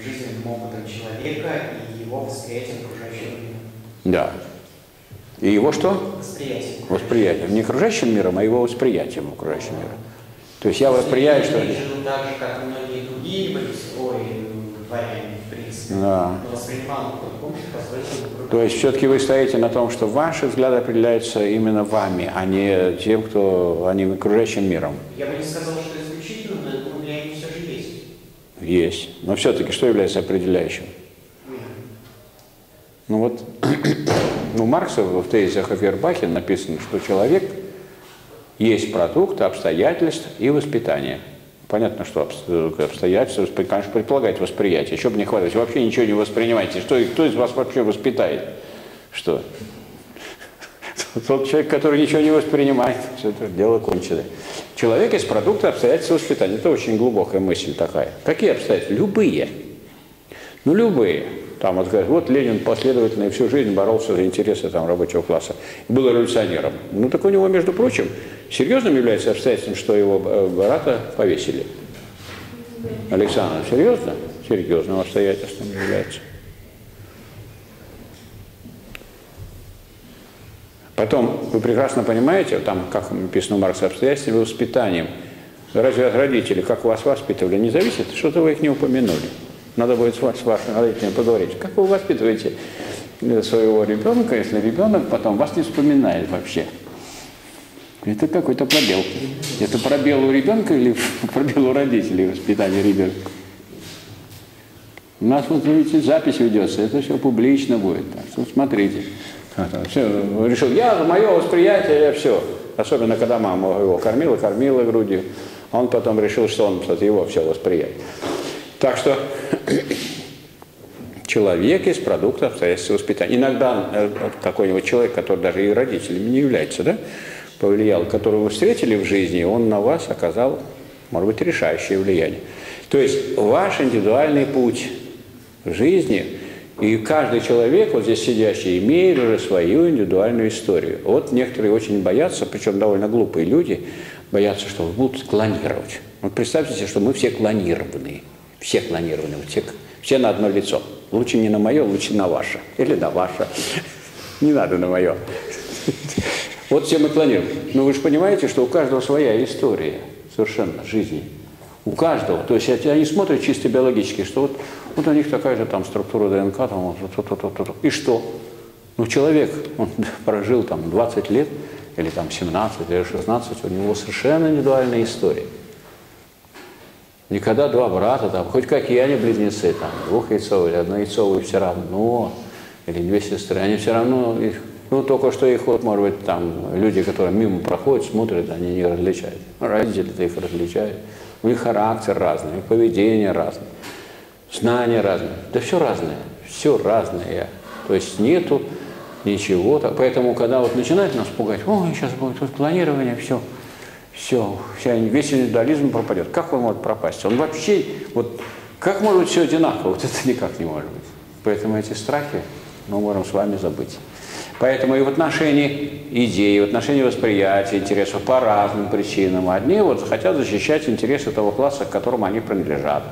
жизненным опытом человека и его восприятием окружающего мира. Да. И его что? Восприятие. Восприятием. Не окружающим миром, а его восприятием окружающим миром. То есть я восприяю, что... Люди живут так же, как и многие другие ой, дворяне, в принципе. Да. Но воспринимал по-другому, что То есть все-таки вы стоите на том, что ваши взгляды определяются именно вами, а не тем, кто, а не окружающим миром. Я бы не сказал, что исключительно, но влияние все же есть. Есть. Но все-таки что является определяющим? Ну вот, у Маркса в тезисах о Фейербахе написано, что человек есть продукт обстоятельств и воспитания. Понятно, что обстоятельства, конечно, предполагает восприятие. Еще бы не хватает, вообще ничего не воспринимаете. Что, кто из вас вообще воспитает? Что? Тот человек, который ничего не воспринимает, все это дело кончено. Человек из продукта обстоятельств воспитания. Это очень глубокая мысль такая. Какие обстоятельства? Любые. Ну, любые. Там вот говорят, вот Ленин последовательно и всю жизнь боролся за интересы там, рабочего класса. Был революционером. Ну, так у него, между прочим, серьезным является обстоятельством, что его э, брата повесили. Александр, серьезно? Серьезным обстоятельством является. Потом, вы прекрасно понимаете, там, как написано у Маркса, обстоятельствами воспитанием. Разве родители, как вас воспитывали, не зависит? Что-то вы их не упомянули. Надо будет с, с вашими родителями поговорить. Как вы воспитываете своего ребенка, если ребенок потом вас не вспоминает вообще? Это какой-то пробел. Это пробел у ребенка или пробел у родителей воспитания ребенка? У нас вот, видите, запись ведется, это все публично будет. Так что смотрите. Все, решил, я, мое восприятие, я все. Особенно, когда мама его кормила, кормила грудью. Он потом решил, что он, что его все восприятие. Так что человек из продукта обстоятельств воспитания. Иногда э, какой-нибудь человек, который даже и родителями не является, да, повлиял, которого вы встретили в жизни, он на вас оказал, может быть, решающее влияние. То есть ваш индивидуальный путь в жизни, и каждый человек, вот здесь сидящий, имеет уже свою индивидуальную историю. Вот некоторые очень боятся, причем довольно глупые люди, боятся, что будут клонировать. Вот представьте себе, что мы все клонированные. Все клонированы, все, все на одно лицо. Лучше не на мое, лучше на ваше. Или на ваше. Не надо на мое. Вот все мы клонируем. Но вы же понимаете, что у каждого своя история совершенно жизни. У каждого. То есть они смотрят чисто биологически, что вот, вот у них такая же там структура ДНК, там, вот, вот, вот, вот, вот. и что? Ну, человек, он прожил там 20 лет, или там 17, или 16, у него совершенно индивидуальная история. Никогда два брата, там, хоть какие они близнецы, там, двухяйцовые или однояйцовые, все равно, или две сестры, они все равно, их, ну, только что их вот, может быть, там, люди, которые мимо проходят, смотрят, они не различают. Родители-то их различают. У них характер разный, их поведение разное, знания разные. Да все разное, все разное. То есть нету ничего. Поэтому, когда вот начинают нас пугать, ой, сейчас будет тут планирование, все – все, весь индивидуализм пропадет. Как он может пропасть? Он вообще, вот, как может быть все одинаково? Вот это никак не может быть. Поэтому эти страхи мы можем с вами забыть. Поэтому и в отношении идей, в отношении восприятия интересов по разным причинам. Одни вот хотят защищать интересы того класса, к которому они принадлежат.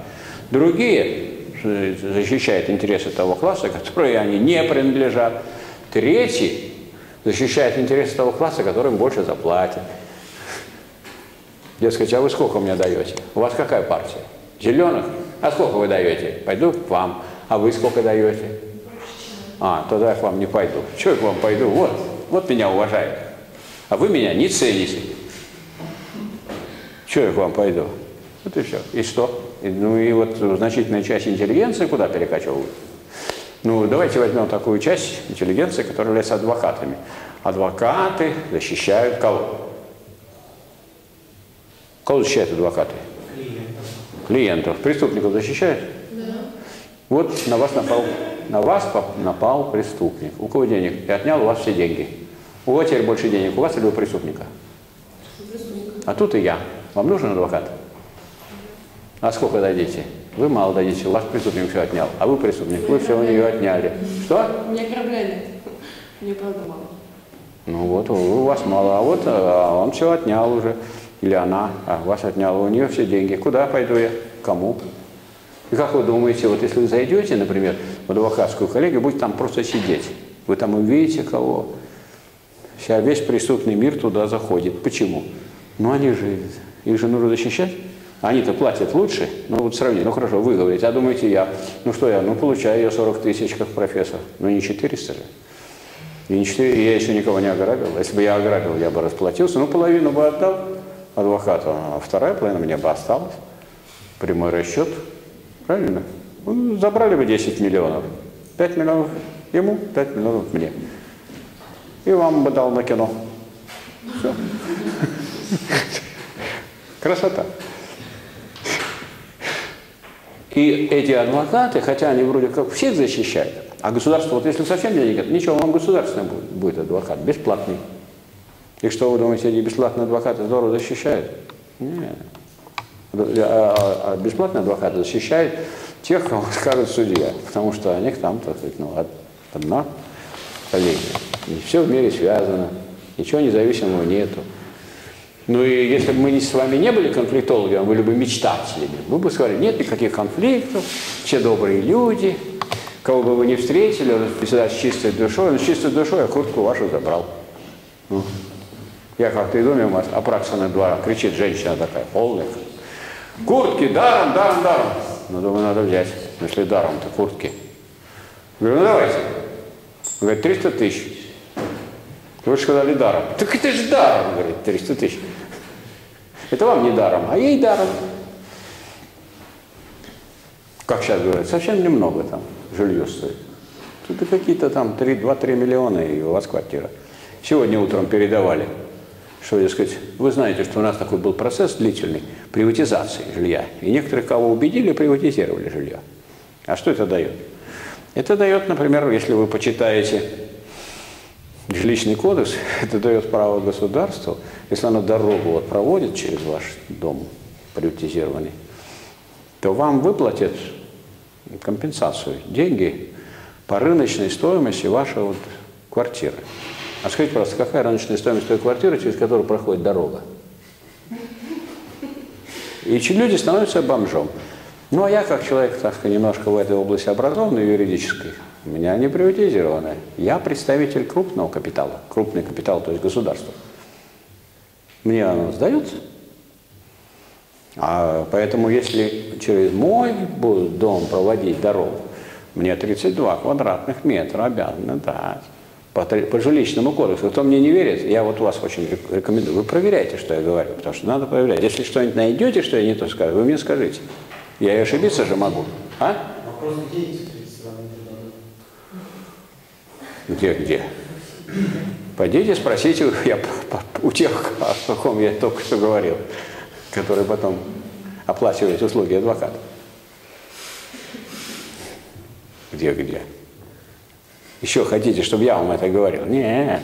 Другие защищают интересы того класса, который они не принадлежат. Третий защищает интересы того класса, который им больше заплатит. Дескать, а вы сколько мне даете? У вас какая партия? Зеленых? А сколько вы даете? Пойду к вам. А вы сколько даете? А, тогда я к вам не пойду. Чего я к вам пойду? Вот, вот меня уважают. А вы меня не цените. Чего я к вам пойду? Вот и все. И что? Ну и вот значительная часть интеллигенции куда перекачивают? Ну, давайте возьмем такую часть интеллигенции, которая является адвокатами. Адвокаты защищают кого? Кого защищают адвокаты? Клиентов. Клиентов. Преступников защищают? Да. Вот на вас напал, на вас напал преступник. У кого денег? И отнял у вас все деньги. У кого теперь больше денег? У вас или у преступника? А тут и я. Вам нужен адвокат? А сколько дадите? Вы мало дадите, у вас преступник все отнял, а вы преступник, вы все у нее отняли. Что? Мне ограбление. Мне правда мало. Ну вот, у вас мало, а вот а он все отнял уже или она а, вас отняла у нее все деньги. Куда пойду я? Кому? И как вы думаете, вот если вы зайдете, например, в адвокатскую коллегию, будете там просто сидеть, вы там увидите кого. Сейчас весь преступный мир туда заходит. Почему? Ну они же, их же нужно защищать. Они-то платят лучше, ну вот сравнить, ну хорошо, вы говорите, а думаете я, ну что я, ну получаю я 40 тысяч как профессор, ну не 400 же. И не 4, я еще никого не ограбил. Если бы я ограбил, я бы расплатился, ну половину бы отдал, адвокату, а вторая половина мне бы осталась. Прямой расчет. Правильно? Ну, забрали бы 10 миллионов. 5 миллионов ему, 5 миллионов мне. И вам бы дал на кино. Все. Красота. И эти адвокаты, хотя они вроде как всех защищают, а государство, вот если совсем денег нет, ничего, вам государственный будет, будет адвокат, бесплатный. И что вы думаете, эти бесплатные адвокаты здорово защищают? Нет. А, а, а бесплатные адвокаты защищают тех, кого скажет судья, потому что у них там, так сказать, ну, одна коллегия. И все в мире связано, ничего независимого нету. Ну и если бы мы с вами не были конфликтологами, а были бы мечтателями, вы бы сказали, нет никаких конфликтов, все добрые люди, кого бы вы не встретили, он всегда с чистой душой, он с чистой душой, а куртку вашу забрал. Ну. Я как-то иду мимо Апраксина двора, кричит женщина такая, полная. Куртки даром, даром, даром. Ну, думаю, надо взять, если даром-то куртки. Говорю, ну давайте. Говорит, 300 тысяч. Вы же сказали даром. Так это же даром, говорит, 300 тысяч. Это вам не даром, а ей даром. Как сейчас говорят, совсем немного там жилье стоит. Тут какие-то там 2-3 миллиона, и у вас квартира. Сегодня утром передавали, что, дескать, вы знаете, что у нас такой был процесс длительный приватизации жилья. И некоторых, кого убедили, приватизировали жилье. А что это дает? Это дает, например, если вы почитаете жилищный кодекс, это дает право государству, если оно дорогу вот проводит через ваш дом приватизированный, то вам выплатят компенсацию, деньги по рыночной стоимости вашей вот квартиры. А скажите, просто, какая рыночная стоимость той квартиры, через которую проходит дорога? И люди становятся бомжом. Ну, а я, как человек, так немножко в этой области образованный, юридической, у меня не приватизировано. Я представитель крупного капитала. Крупный капитал, то есть государство. Мне оно сдается. А поэтому, если через мой будут дом проводить дорогу, мне 32 квадратных метра обязаны дать. По, по жилищному кодексу. Кто мне не верит, я вот вас очень рекомендую. Вы проверяйте, что я говорю, потому что надо проверять. Если что-нибудь найдете, что я не то скажу, вы мне скажите. Я и ошибиться же могу. А? Вопрос, где Где, где? Пойдите спросите я, у тех, о ком я только что говорил, которые потом оплачивают услуги адвоката. Где, где? Еще хотите, чтобы я вам это говорил? Нет,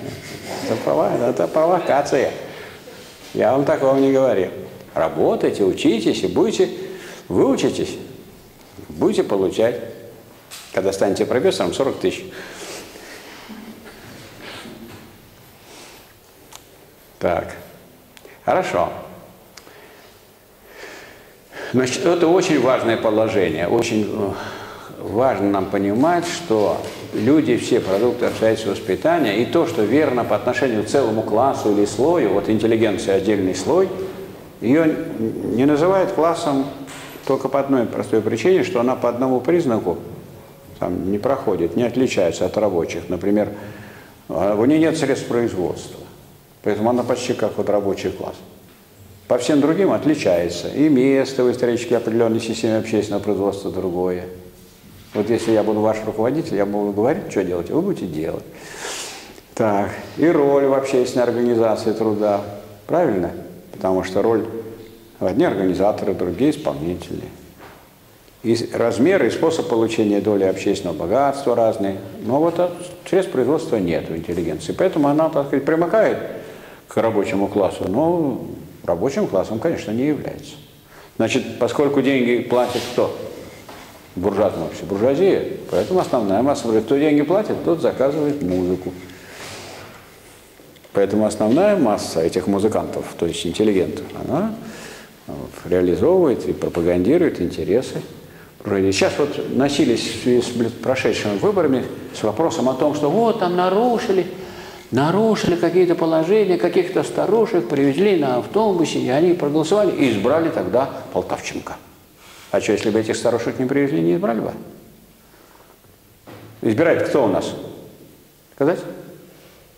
это, прово, это провокация. Я вам такого не говорил. Работайте, учитесь и будете, выучитесь, будете получать, когда станете профессором, 40 тысяч. Так, хорошо. Значит, это очень важное положение. Очень э, важно нам понимать, что люди все продукты обстоятельств воспитания, и то, что верно по отношению к целому классу или слою, вот интеллигенция отдельный слой, ее не называют классом только по одной простой причине, что она по одному признаку там, не проходит, не отличается от рабочих. Например, а, у нее нет средств производства. Поэтому она почти как вот рабочий класс. По всем другим отличается. И место в исторически определенной системе общественного производства другое. Вот если я буду ваш руководитель, я буду говорить, что делать, вы будете делать. Так, и роль в общественной организации труда. Правильно? Потому что роль одни организаторы, другие исполнители. И размеры и способ получения доли общественного богатства разные. Но вот средств производства нет у интеллигенции. Поэтому она, так сказать, примыкает к рабочему классу, но рабочим классом, конечно, не является. Значит, поскольку деньги платит кто? Буржуазное общество, буржуазия, поэтому основная масса, кто деньги платит, тот заказывает музыку. Поэтому основная масса этих музыкантов, то есть интеллигентов, она реализовывает и пропагандирует интересы Сейчас вот носились с прошедшими выборами с вопросом о том, что вот там нарушили нарушили какие-то положения, каких-то старушек привезли на автобусе, и они проголосовали и избрали тогда Полтавченко. А что, если бы этих старушек не привезли, не избрали бы? Избирает кто у нас? Сказать?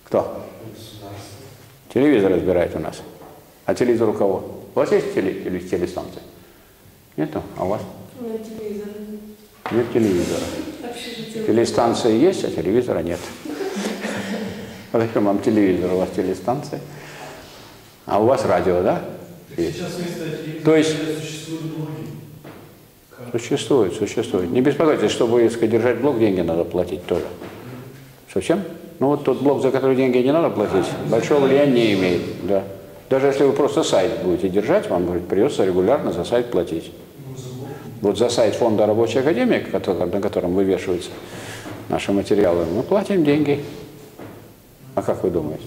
Кто? Телевизор избирает у нас. А телевизор у кого? У вас есть теле, теле, телестанция? Нету? А у вас? Нет телевизора. Нет телевизора. Телестанция есть, а телевизора нет. А зачем вам телевизор? У вас телестанция. А у вас радио, да? Есть. Сейчас вместо телевизора То есть- существуют блоги. Существует, существует. Не беспокойтесь, чтобы если держать блок, деньги надо платить тоже. Совсем? Ну вот тот блок, за который деньги не надо платить, большого влияния не имеет. Да. Даже если вы просто сайт будете держать, вам говорит, придется регулярно за сайт платить. Вот за сайт фонда рабочей академии, на котором вывешиваются наши материалы, мы платим деньги. А как вы думаете?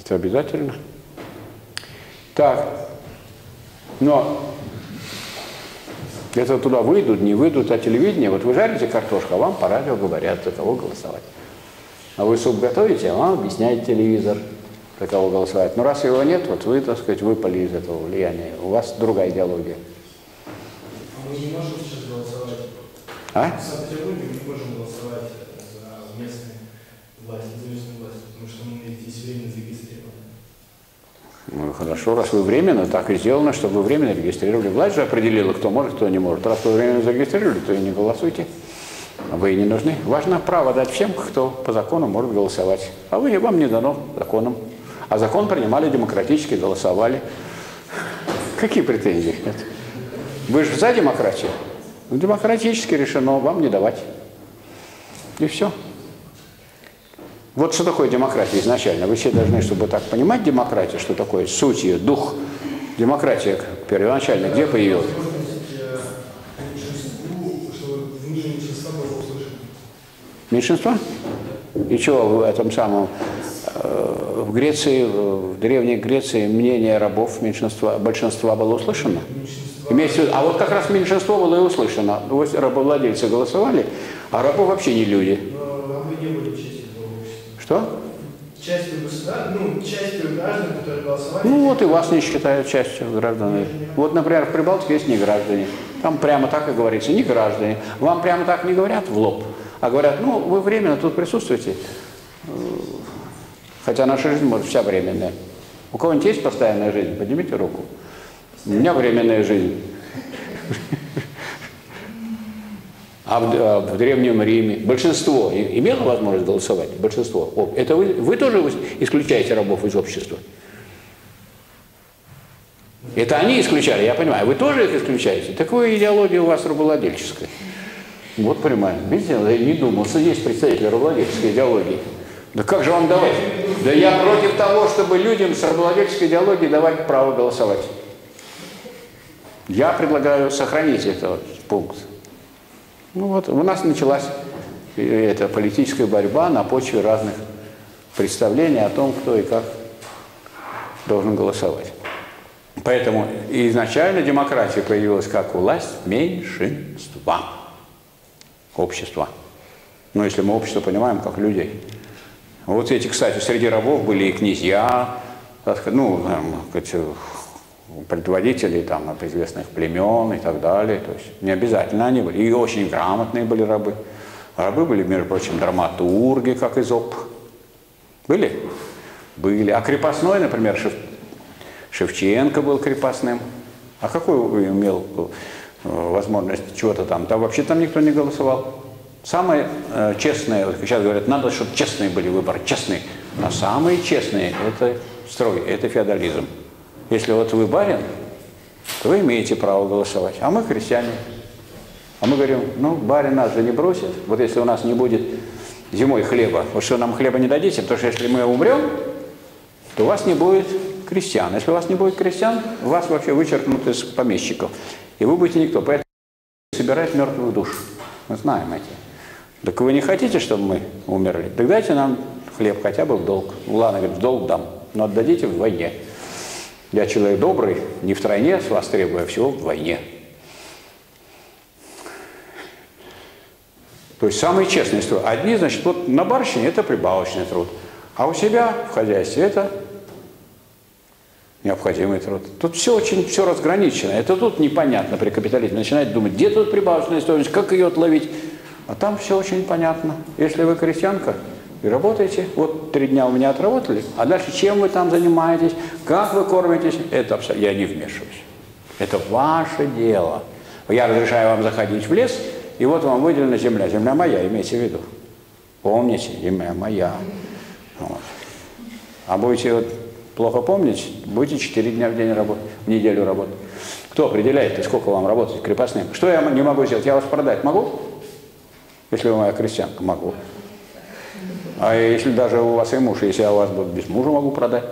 Это обязательно? Так. Но это туда выйдут, не выйдут, а телевидение, вот вы жарите картошку, а вам по радио говорят, за кого голосовать. А вы суп готовите, а вам объясняет телевизор, за кого голосовать. Но раз его нет, вот вы, так сказать, выпали из этого влияния. У вас другая идеология. А мы не можем сейчас голосовать. А? В Санкт-Петербурге мы не можем голосовать за местные власти, за местную власть, потому что мы здесь временно зарегистрированы. Ну, хорошо, раз вы временно, так и сделано, чтобы вы временно регистрировали. Власть же определила, кто может, кто не может. Раз вы временно зарегистрировали, то и не голосуйте. Вы и не нужны. Важно право дать всем, кто по закону может голосовать. А вы, вам не дано законом. А закон принимали демократически, голосовали. Какие претензии? Нет. Вы же за демократию. Ну, Демократически решено вам не давать. И все. Вот что такое демократия изначально. Вы все должны, чтобы так понимать демократию, что такое суть ее, дух. Демократия первоначально где появилась? Меньшинство? И что в этом самом, э, в Греции, в древней Греции мнение рабов меньшинства, большинства было услышано? А вот как раз меньшинство было и услышано. Рабовладельцы голосовали, а рабы вообще не люди. Но рабы не были частью этого общества. Что? Частью государства, ну, частью граждан, которые голосовали. Ну вот и вас не считают частью граждан. Вот, например, в Прибалтике есть не граждане. Там прямо так и говорится, не граждане. Вам прямо так не говорят в лоб, а говорят, ну, вы временно тут присутствуете. Э, Хотя наша жизнь, может, вся временная. У кого-нибудь есть постоянная жизнь? Поднимите руку. У меня временная жизнь. А в, а в Древнем Риме большинство имело возможность голосовать? Большинство. О, Это вы, вы тоже исключаете рабов из общества? Это они исключали, я понимаю. Вы тоже их исключаете? Такая идеология у вас рабовладельческая. Вот понимаю. Видите, я не думал, что есть представители рабовладельческой идеологии. Да как же вам давать? Да я против того, чтобы людям с рабовладельческой идеологией давать право голосовать. Я предлагаю сохранить этот пункт. Ну вот, у нас началась эта политическая борьба на почве разных представлений о том, кто и как должен голосовать. Поэтому изначально демократия появилась как власть меньшинства, общества. Ну, если мы общество понимаем как людей. Вот эти, кстати, среди рабов были и князья, так ну, там, там, известных племен и так далее. То есть не обязательно они были. И очень грамотные были рабы. Рабы были, между прочим, драматурги, как Изоп. Были? Были. А крепостной, например, Шев... Шевченко был крепостным. А какой имел э, возможность чего-то там? Там вообще там никто не голосовал. Самые э, честные, вот сейчас говорят, надо, чтобы честные были выборы, честные. А самые честные – это строй, это феодализм. Если вот вы барин, то вы имеете право голосовать. А мы крестьяне. А мы говорим, ну, барин нас же не бросит. Вот если у нас не будет зимой хлеба, вот что нам хлеба не дадите, потому что если мы умрем, то у вас не будет крестьян. Если у вас не будет крестьян, вас вообще вычеркнут из помещиков. И вы будете никто. Поэтому собирать мертвых душ. Мы знаем эти. Так вы не хотите, чтобы мы умерли? Так дайте нам хлеб хотя бы в долг. Ладно, говорит, в долг дам, но отдадите в войне. Я человек добрый, не в тройне с вас требую, а всего в войне. То есть самый честный труд. Одни, значит, вот на барщине это прибавочный труд, а у себя в хозяйстве это необходимый труд. Тут все очень все разграничено. Это тут непонятно при капитализме. Начинает думать, где тут прибавочная стоимость, как ее отловить. А там все очень понятно. Если вы крестьянка и работаете, вот три дня у меня отработали, а дальше чем вы там занимаетесь, как вы кормитесь, это я не вмешиваюсь. Это ваше дело. Я разрешаю вам заходить в лес, и вот вам выделена земля. Земля моя, имейте в виду. Помните, земля моя. Вот. А будете вот плохо помните, будете 4 дня в день работать, в неделю работать. Кто определяет, сколько вам работать крепостным? Что я не могу сделать? Я вас продать могу? Если вы моя крестьянка, могу. А если даже у вас и муж, если я у вас без мужа, могу продать.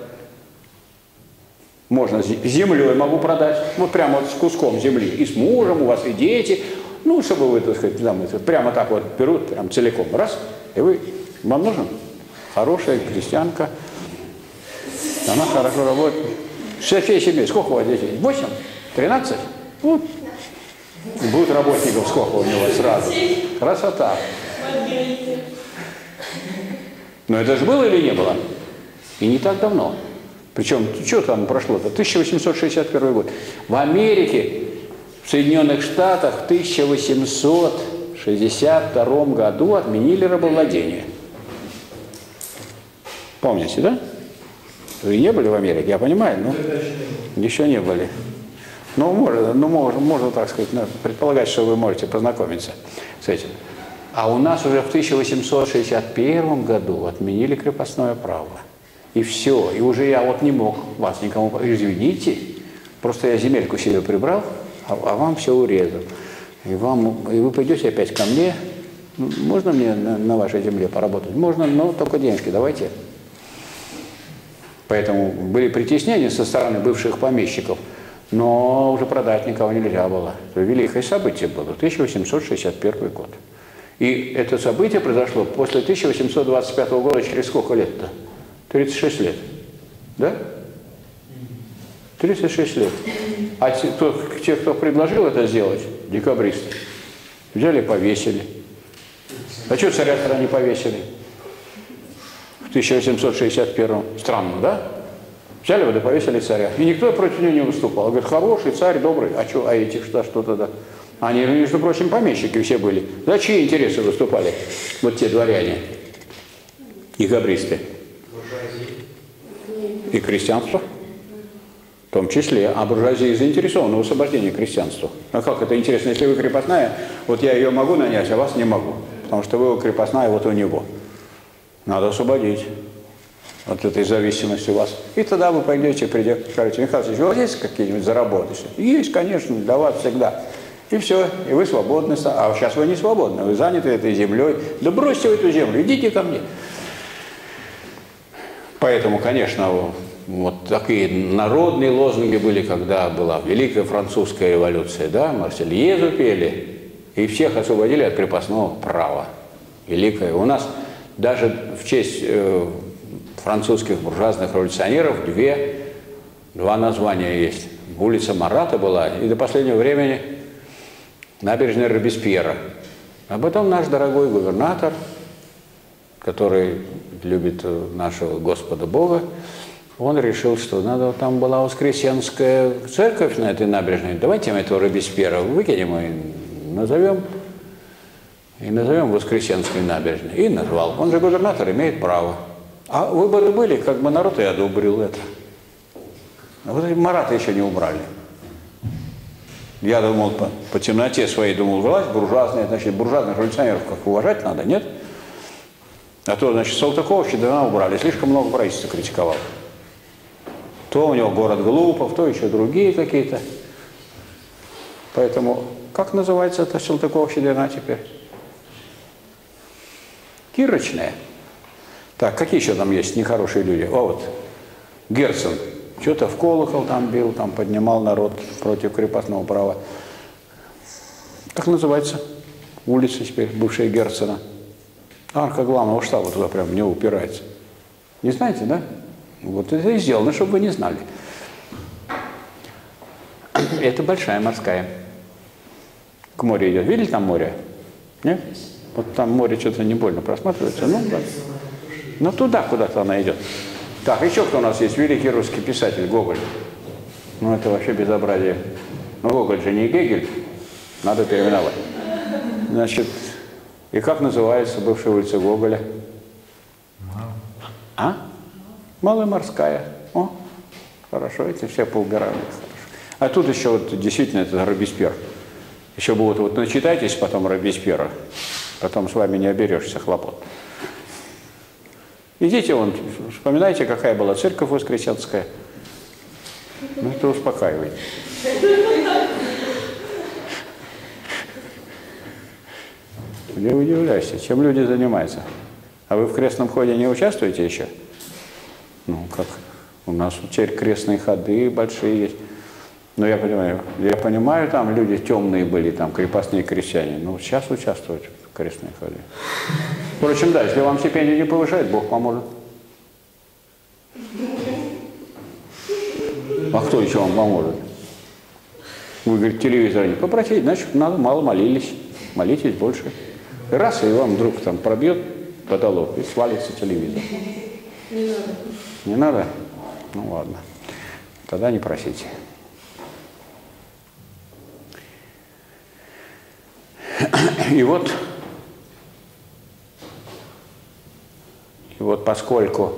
Можно землей могу продать, вот прямо вот с куском земли. И с мужем, у вас и дети. Ну, чтобы вы, так сказать, там, прямо так вот берут, прям целиком. Раз, и вы, вам нужен хорошая крестьянка. Она хорошо работает. Со всей семьей. Сколько у вас детей? Восемь? Тринадцать? Вот. Будет работников сколько у него сразу. Красота. Но это же было или не было? И не так давно. Причем, что там прошло-то? 1861 год. В Америке, в Соединенных Штатах в 1862 году отменили рабовладение. Помните, да? Вы не были в Америке, я понимаю, но еще не были. Ну, можно, ну, можно, можно так сказать, предполагать, что вы можете познакомиться с этим. А у нас уже в 1861 году отменили крепостное право. И все. И уже я вот не мог вас никому... Извините, просто я земельку себе прибрал, а, а вам все урезал. И, вам, и вы пойдете опять ко мне. Можно мне на, на вашей земле поработать? Можно, но только денежки давайте. Поэтому были притеснения со стороны бывших помещиков, но уже продать никого нельзя было. Великое событие было, 1861 год. И это событие произошло после 1825 года, через сколько лет-то? 36 лет. Да? 36 лет. А те, кто, те, кто предложил это сделать, декабристы, взяли повесили. А что царя тогда не повесили? В 1861 Странно, да? Взяли вот и повесили царя. И никто против него не выступал. Говорит, хороший царь, добрый. А что, а этих что, что тогда? Они, между прочим, помещики все были. За чьи интересы выступали вот те дворяне и габристы? И крестьянство? В том числе. А буржуазия заинтересована в освобождении крестьянства. А как это интересно, если вы крепостная, вот я ее могу нанять, а вас не могу. Потому что вы крепостная вот у него. Надо освободить от этой зависимости у вас. И тогда вы пойдете, придете, скажете, Михаил Ильич, у вас есть какие-нибудь заработки? Есть, конечно, для вас всегда. И все, и вы свободны. А сейчас вы не свободны, вы заняты этой землей. Да бросьте вы эту землю, идите ко мне. Поэтому, конечно, вот такие народные лозунги были, когда была Великая Французская революция, да, Марсельезу пели, и всех освободили от крепостного права. Великая. У нас даже в честь э, французских буржуазных революционеров две, два названия есть. Улица Марата была, и до последнего времени набережная Робеспьера. А потом наш дорогой губернатор, который любит нашего Господа Бога, он решил, что надо, там была воскресенская церковь на этой набережной. Давайте мы этого Робеспьера выкинем и назовем, и назовем Воскресенской набережной. И назвал. Он же губернатор, имеет право. А выборы были, как бы народ и одобрил это. А вот Марата еще не убрали. Я думал, по, по темноте своей думал, власть буржуазная, значит, буржуазных революционеров как уважать надо, нет? А то, значит, Салтыкова Щедрина убрали, слишком много правительства критиковал. То у него город Глупов, то еще другие какие-то. Поэтому, как называется это Салтыкова Щедрина теперь? Кирочная. Так, какие еще там есть нехорошие люди? О, вот, Герцен что-то в колокол там бил, там поднимал народ против крепостного права. Как называется? Улица теперь, бывшая Герцена. Арка главного штаба туда прям не упирается. Не знаете, да? Вот это и сделано, чтобы вы не знали. Это большая морская. К морю идет. Видели там море? Нет? Вот там море что-то не больно просматривается. Ну, да. Но туда куда-то она идет. Так, еще кто у нас есть? Великий русский писатель Гоголь. Ну, это вообще безобразие. Но Гоголь же не Гегель. Надо переименовать. Значит, и как называется бывшая улица Гоголя? А? Малая морская. О, хорошо, эти все поубирали. А тут еще вот действительно это Робеспьер. Еще будут, вот начитайтесь потом Робеспьера, потом с вами не оберешься хлопот. Идите вон, вспоминайте, какая была церковь воскресенская. Ну, это успокаивает. Не удивляйся, чем люди занимаются. А вы в крестном ходе не участвуете еще? Ну, как у нас теперь крестные ходы большие есть. Но я понимаю, я понимаю, там люди темные были, там крепостные крестьяне. Но сейчас участвуют в крестной ходе. Впрочем, да, если вам стипендию не повышает, Бог поможет. А кто еще вам поможет? Вы говорите, телевизор не попросить, значит, надо мало молились. Молитесь больше. И раз, и вам вдруг там пробьет потолок, и свалится телевизор. Не надо. Не надо? Ну ладно. Тогда не просите. И вот, и вот поскольку,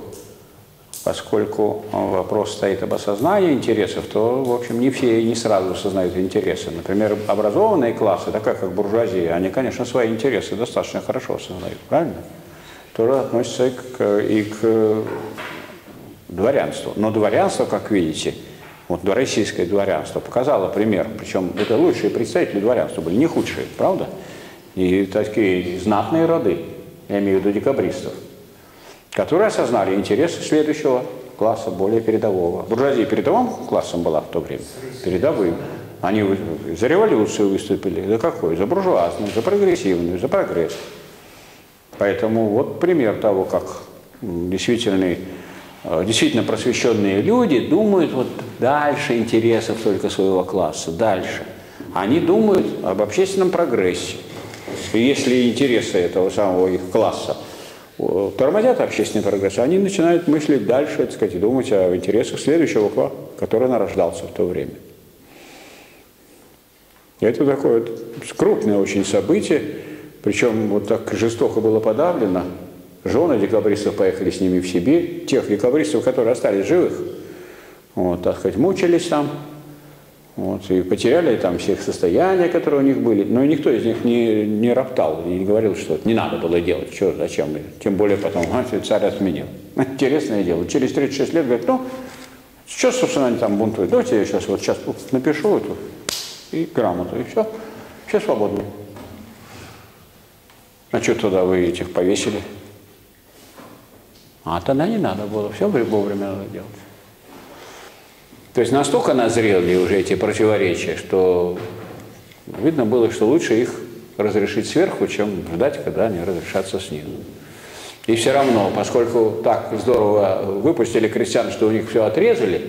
поскольку вопрос стоит об осознании интересов, то, в общем, не все не сразу осознают интересы. Например, образованные классы, такая как буржуазия, они, конечно, свои интересы достаточно хорошо осознают, правильно? Тоже относятся и к, и к дворянству. Но дворянство, как видите, вот российское дворянство показало пример, причем это лучшие представители дворянства были, не худшие, правда? И такие знатные роды, я имею в виду декабристов, которые осознали интересы следующего класса, более передового. Буржуазия передовым классом была в то время, передовым. Они за революцию выступили, за какой? За буржуазную, за прогрессивную, за прогресс. Поэтому вот пример того, как действительно, действительно просвещенные люди думают вот дальше интересов только своего класса, дальше. Они думают об общественном прогрессе. Если интересы этого самого их класса тормозят общественный прогресс, они начинают мыслить дальше, так сказать, думать о интересах следующего класса, который нарождался в то время. Это такое вот крупное очень событие, причем вот так жестоко было подавлено. Жены декабристов поехали с ними в Сибирь, тех декабристов, которые остались живых, вот, так сказать, мучились там, вот, и потеряли там все их состояния, которые у них были. Но никто из них не, не роптал не говорил, что не надо было делать. Что, зачем? Тем более потом а, царь отменил. Интересное дело. Через 36 лет говорит, ну, что, собственно, они там бунтуют? Давайте я сейчас вот сейчас напишу эту и грамоту, и все. Все свободны. А что тогда вы этих повесили? А тогда не надо было. Все вовремя надо делать. То есть настолько назрели уже эти противоречия, что видно было, что лучше их разрешить сверху, чем ждать, когда они разрешатся снизу. И все равно, поскольку так здорово выпустили крестьян, что у них все отрезали,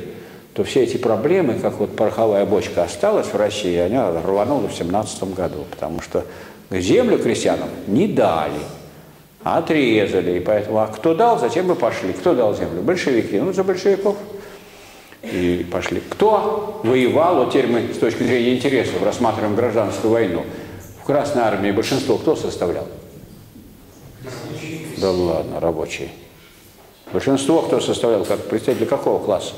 то все эти проблемы, как вот пороховая бочка осталась в России, они рванули в 17 году, потому что землю крестьянам не дали, а отрезали. И поэтому, а кто дал, затем мы пошли. Кто дал землю? Большевики. Ну, за большевиков и пошли. Кто воевал, вот теперь мы с точки зрения интересов рассматриваем гражданскую войну. В Красной Армии большинство кто составлял? Да ладно, рабочие. Большинство кто составлял, как представители какого класса?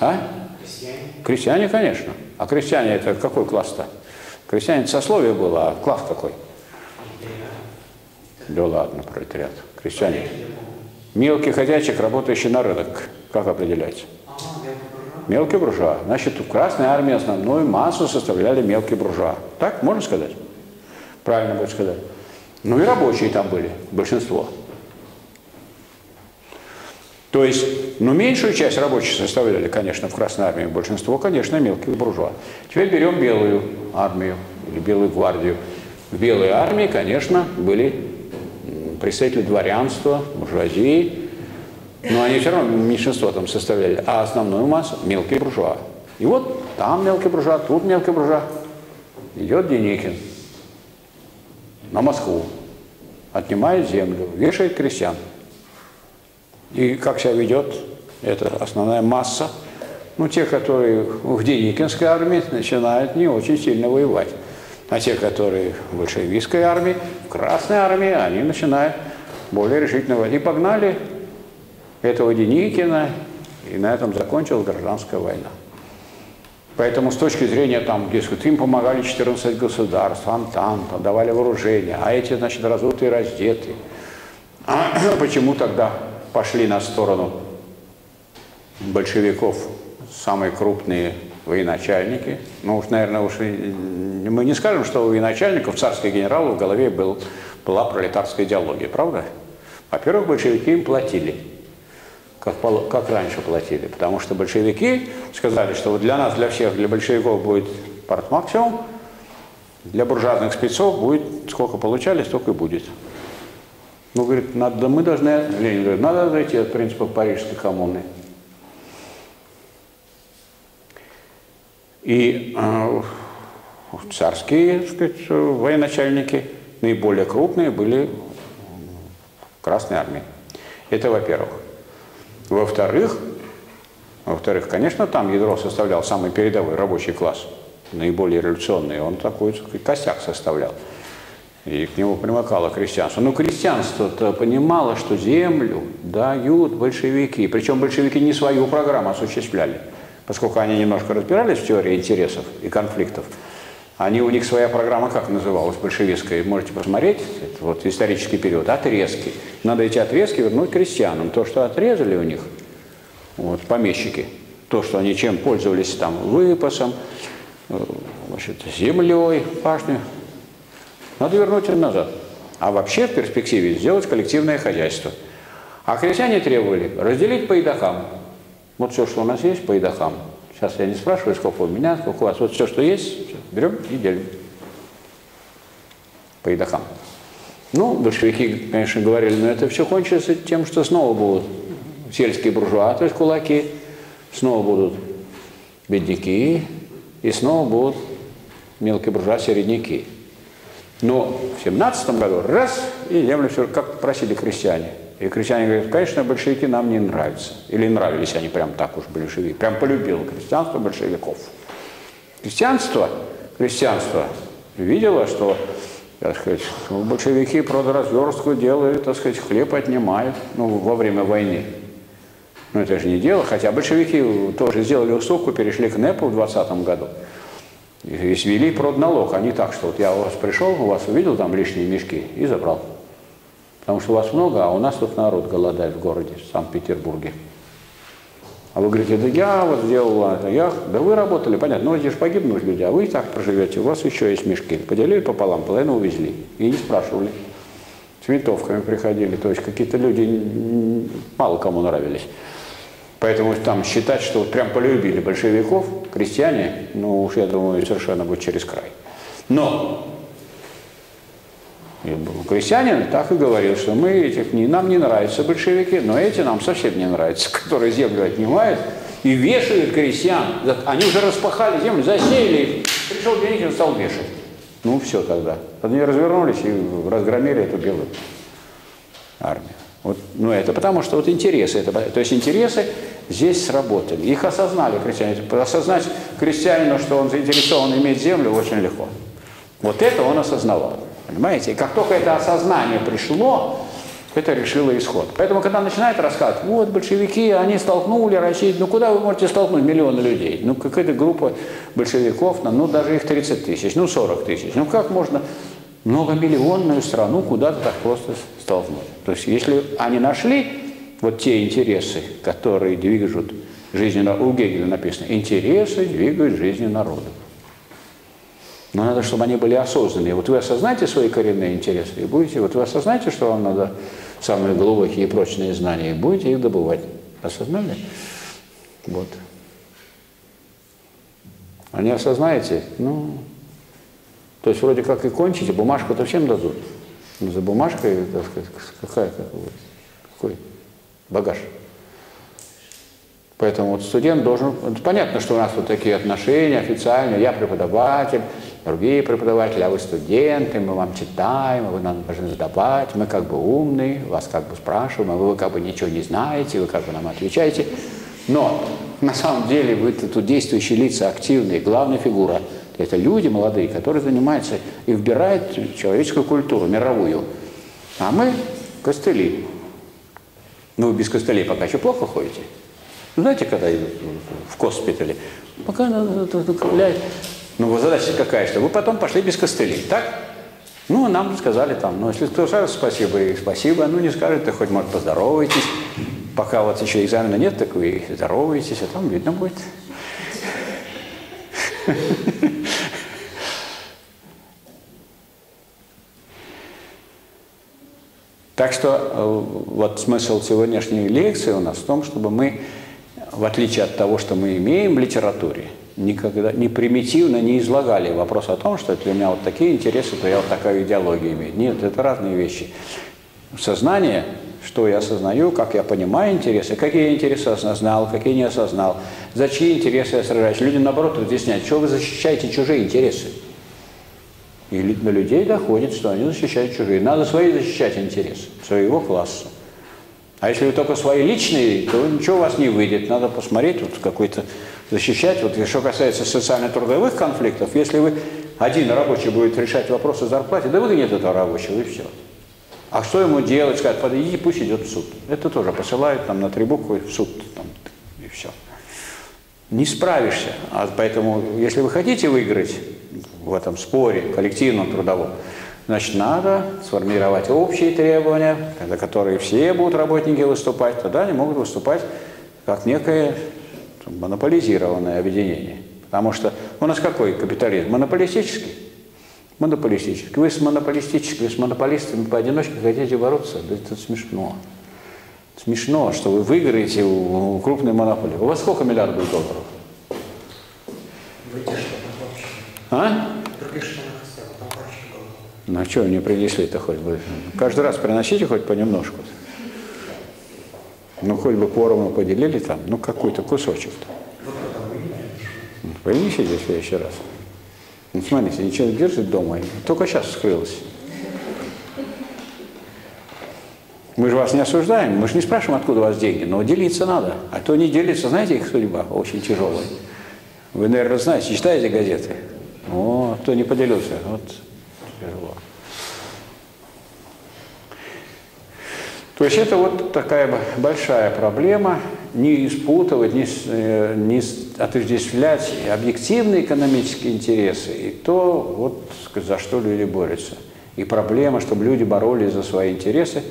А? Крестьяне, конечно. А крестьяне это какой класс-то? Крестьяне это сословие было, а класс какой? Да ладно, пролетариат. Крестьяне. Мелкий ходячек, работающий на рынок. Как буржуа. Мелкий буржуа. Значит, в Красной армии основную массу составляли мелкие буржуа. Так, можно сказать? Правильно будет сказать. Ну и рабочие там были, большинство. То есть, ну, меньшую часть рабочих составляли, конечно, в Красной армии, большинство, конечно, мелких буржуа. Теперь берем белую армию или белую гвардию. В белой армии, конечно, были представители дворянства, буржуазии, но они все равно меньшинство там составляли, а основную массу – мелкие буржуа. И вот там мелкий буржуа, тут мелкий буржуа. Идет Деникин на Москву, отнимает землю, вешает крестьян. И как себя ведет эта основная масса? Ну, те, которые в Деникинской армии начинают не очень сильно воевать. А те, которые в большевистской армии, в Красной армии, они начинают более решительно воевать. И погнали этого Деникина, и на этом закончилась гражданская война. Поэтому с точки зрения, там, дескать, им помогали 14 государств, Антанта, давали вооружение, а эти, значит, разутые, раздетые. А почему тогда пошли на сторону большевиков самые крупные военачальники? Ну уж, наверное, уж мы не скажем, что у военачальников, царских генералов в голове был, была пролетарская идеология, правда? Во-первых, большевики им платили, как, как раньше платили, потому что большевики сказали, что вот для нас, для всех, для большевиков будет парт максимум, для буржуазных спецов будет, сколько получали, столько и будет. Ну, говорит, надо, мы должны, Ленин говорит, надо зайти от принципа Парижской коммуны. И э, царские, так сказать, военачальники, наиболее крупные, были Красной армии. Это во-первых. Во-вторых, во-вторых, конечно, там ядро составлял самый передовой рабочий класс, наиболее революционный, он такой сказать, костяк составлял и к нему примыкало крестьянство. Но крестьянство-то понимало, что землю дают большевики. Причем большевики не свою программу осуществляли, поскольку они немножко разбирались в теории интересов и конфликтов. Они, у них своя программа как называлась, большевистская, можете посмотреть, это вот исторический период, отрезки. Надо эти отрезки вернуть крестьянам. То, что отрезали у них, вот, помещики, то, что они чем пользовались там, выпасом, э, значит, землей, пашней, надо вернуть им назад. А вообще в перспективе сделать коллективное хозяйство. А крестьяне требовали разделить по едокам. Вот все, что у нас есть, по едокам. Сейчас я не спрашиваю, сколько у меня, сколько у вас. Вот все, что есть, берем и делим. По едокам. Ну, большевики, конечно, говорили, но это все кончится тем, что снова будут сельские буржуа, то есть кулаки, снова будут бедняки, и снова будут мелкие буржуа, середняки. Но в 17 году раз, и землю все, как просили крестьяне. И крестьяне говорят, конечно, большевики нам не нравятся. Или нравились они прям так уж большевики. Прям полюбило крестьянство большевиков. Крестьянство, крестьянство видело, что так сказать, большевики продразверстку делают, так сказать, хлеб отнимают ну, во время войны. Но это же не дело, хотя большевики тоже сделали уступку, перешли к НЭПу в 20 году. И свели продналог, а не так, что вот я у вас пришел, у вас увидел там лишние мешки и забрал. Потому что вас много, а у нас тут народ голодает в городе, в Санкт-Петербурге. А вы говорите, да я вот сделал это, я, да вы работали, понятно, ну эти же погибнут люди, а вы и так проживете, у вас еще есть мешки. Поделили пополам, половину увезли. И не спрашивали. С винтовками приходили, то есть какие-то люди мало кому нравились. Поэтому там считать, что вот прям полюбили большевиков, крестьяне, ну уж я думаю, совершенно будет через край. Но крестьянин так и говорил, что мы этих, не, нам не нравятся большевики, но эти нам совсем не нравятся, которые землю отнимают и вешают крестьян. Они уже распахали землю, засеяли. Пришел Деникин, стал вешать. Ну все тогда. Они развернулись и разгромили эту белую армию. Вот, ну, это потому что вот интересы, это, то есть интересы здесь сработали. Их осознали крестьяне. Осознать крестьянину, что он заинтересован иметь землю, очень легко. Вот это он осознавал. Понимаете? И как только это осознание пришло, это решило исход. Поэтому, когда начинают рассказывать, вот большевики, они столкнули Россию, ну куда вы можете столкнуть миллионы людей? Ну какая-то группа большевиков, ну даже их 30 тысяч, ну 40 тысяч. Ну как можно многомиллионную страну куда-то так просто столкнуть. То есть если они нашли вот те интересы, которые движут жизнью, у Гегеля написано, интересы двигают жизнью народа. Но надо, чтобы они были осознанные. Вот вы осознаете свои коренные интересы, и будете, вот вы осознаете, что вам надо самые глубокие и прочные знания, и будете их добывать. Осознали? Вот. А не осознаете, ну, то есть вроде как и кончите, бумажку-то всем дадут. Но за бумажкой, так сказать, какая, какой багаж. Поэтому вот студент должен... Понятно, что у нас вот такие отношения официальные. Я преподаватель, другие преподаватели, а вы студенты, мы вам читаем, вы нам должны задавать, мы как бы умные, вас как бы спрашиваем, а вы как бы ничего не знаете, вы как бы нам отвечаете. Но на самом деле вы тут действующие лица, активные, главная фигура – это люди молодые, которые занимаются и вбирают человеческую культуру, мировую. А мы костыли. Ну, без костылей пока еще плохо ходите. Знаете, когда в госпитале? Пока надо Ну, задача какая, что вы потом пошли без костылей, так? Ну, нам сказали там, ну, если кто скажет спасибо, и спасибо, ну, не скажет, то хоть, может, поздоровайтесь. Пока вот еще экзамена нет, так вы здороваетесь, а там видно будет. Так что э, вот смысл сегодняшней лекции у нас в том, чтобы мы, в отличие от того, что мы имеем в литературе, никогда не примитивно не излагали вопрос о том, что это у меня вот такие интересы, то я вот такая идеология имею. Нет, это разные вещи. Сознание, что я осознаю, как я понимаю интересы, какие интересы осознал, какие не осознал, за чьи интересы я сражаюсь. Люди, наоборот, разъясняют, что вы защищаете чужие интересы. И до людей доходит, что они защищают чужие. Надо свои защищать интересы, своего класса. А если вы только свои личные, то ничего у вас не выйдет. Надо посмотреть, вот какой-то защищать. Вот что касается социально-трудовых конфликтов, если вы один рабочий будет решать вопросы о зарплате, да выгонит этого рабочего, и все. А что ему делать? Сказать, подойди, пусть идет в суд. Это тоже посылают там на три буквы в суд, там, и все. Не справишься. А поэтому, если вы хотите выиграть в этом споре коллективном трудовом, значит, надо сформировать общие требования, за которые все будут работники выступать, тогда они могут выступать как некое монополизированное объединение. Потому что у нас какой капитализм? Монополистический. Монополистический. Вы с монополистическими, с монополистами поодиночке хотите бороться? Да это смешно. Смешно, что вы выиграете у крупной монополии. У вас сколько миллиардов долларов? А? Ну а что вы не принесли-то хоть бы? Каждый раз приносите хоть понемножку. Ну хоть бы поровну поделили там, ну какой-то кусочек-то. Принесите в следующий раз. Ну, смотрите, ничего не держит дома, только сейчас скрылось. Мы же вас не осуждаем, мы же не спрашиваем, откуда у вас деньги, но делиться надо. А то не делится, знаете, их судьба очень тяжелая. Вы, наверное, знаете, читаете газеты? О, кто не поделился, вот тяжело. То есть это вот такая большая проблема, не испутывать, не, э, не отождествлять объективные экономические интересы и то, вот, за что люди борются. И проблема, чтобы люди боролись за свои интересы,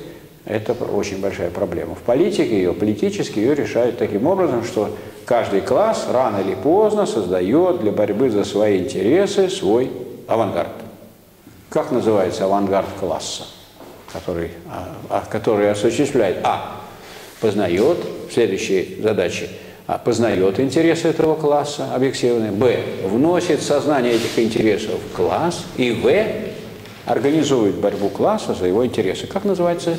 это очень большая проблема. В политике ее, политически ее решают таким образом, что каждый класс рано или поздно создает для борьбы за свои интересы свой авангард. Как называется авангард класса? Который, а, а, который осуществляет А. Познает следующие задачи. А, познает интересы этого класса объективные. Б. Вносит сознание этих интересов в класс. И В. Организует борьбу класса за его интересы. Как называется?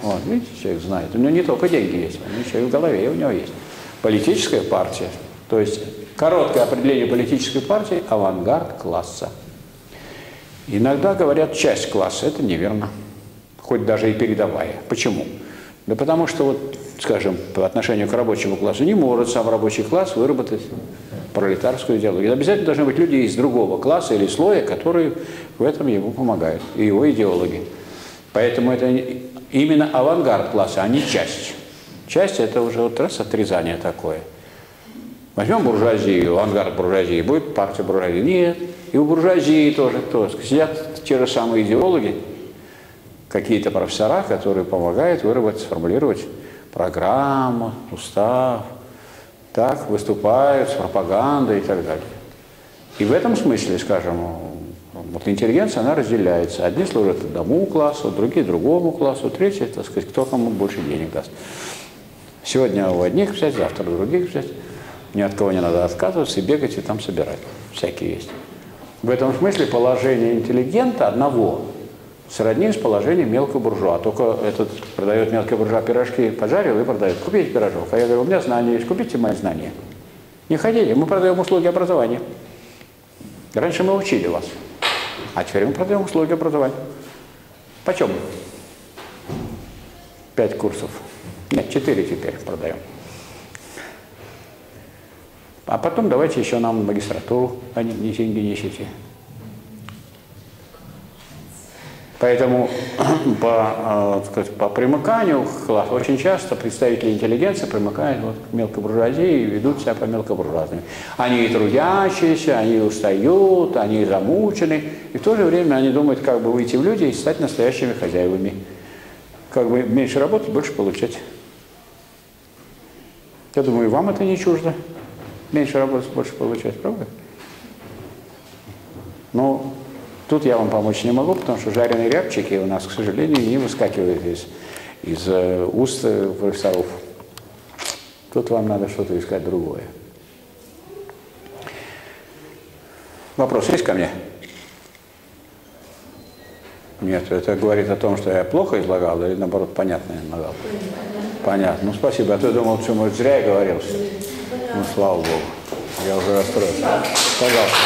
Вот, видите, человек знает. У него не только деньги есть, у него еще и в голове у него есть. Политическая партия. То есть короткое определение политической партии – авангард класса. Иногда говорят часть класса, это неверно хоть даже и передовая. Почему? Да потому что, вот, скажем, по отношению к рабочему классу не может сам рабочий класс выработать пролетарскую идеологию. Обязательно должны быть люди из другого класса или слоя, которые в этом ему помогают, и его идеологи. Поэтому это именно авангард класса, а не часть. Часть – это уже вот раз отрезание такое. Возьмем буржуазию, авангард буржуазии, будет партия буржуазии. Нет, и у буржуазии тоже кто? Сидят те же самые идеологи, какие-то профессора, которые помогают выработать, сформулировать программу, устав, так выступают с пропагандой и так далее. И в этом смысле, скажем, вот интеллигенция, она разделяется. Одни служат одному классу, другие другому классу, третьи, так сказать, кто кому больше денег даст. Сегодня у одних взять, завтра у других взять. Ни от кого не надо отказываться и бегать и там собирать. Всякие есть. В этом смысле положение интеллигента одного сродни с положением мелкого буржуа. Только этот продает мелкий буржуа пирожки, пожарил и продает. Купите пирожок. А я говорю, у меня знания есть, купите мои знания. Не хотите, мы продаем услуги образования. Раньше мы учили вас, а теперь мы продаем услуги образования. Почем? Пять курсов. Нет, четыре теперь продаем. А потом давайте еще нам магистратуру, а не деньги несите. Поэтому по, э, сказать, по примыканию к очень часто представители интеллигенции примыкают вот к мелкой буржуазии и ведут себя по мелкобуржуазным. Они и трудящиеся, они устают, они замучены, и в то же время они думают, как бы выйти в люди и стать настоящими хозяевами. Как бы меньше работать, больше получать. Я думаю, и вам это не чуждо. Меньше работать, больше получать, правда? Ну, Тут я вам помочь не могу, потому что жареные рябчики у нас, к сожалению, не выскакивают из, из э, уст э, профессоров. Тут вам надо что-то искать другое. Вопрос есть ко мне? Нет, это говорит о том, что я плохо излагал или наоборот понятно излагал? Понятно. Ну спасибо. А то я думал, что может зря я говорил. Ну слава Богу. Я уже расстроился. Пожалуйста.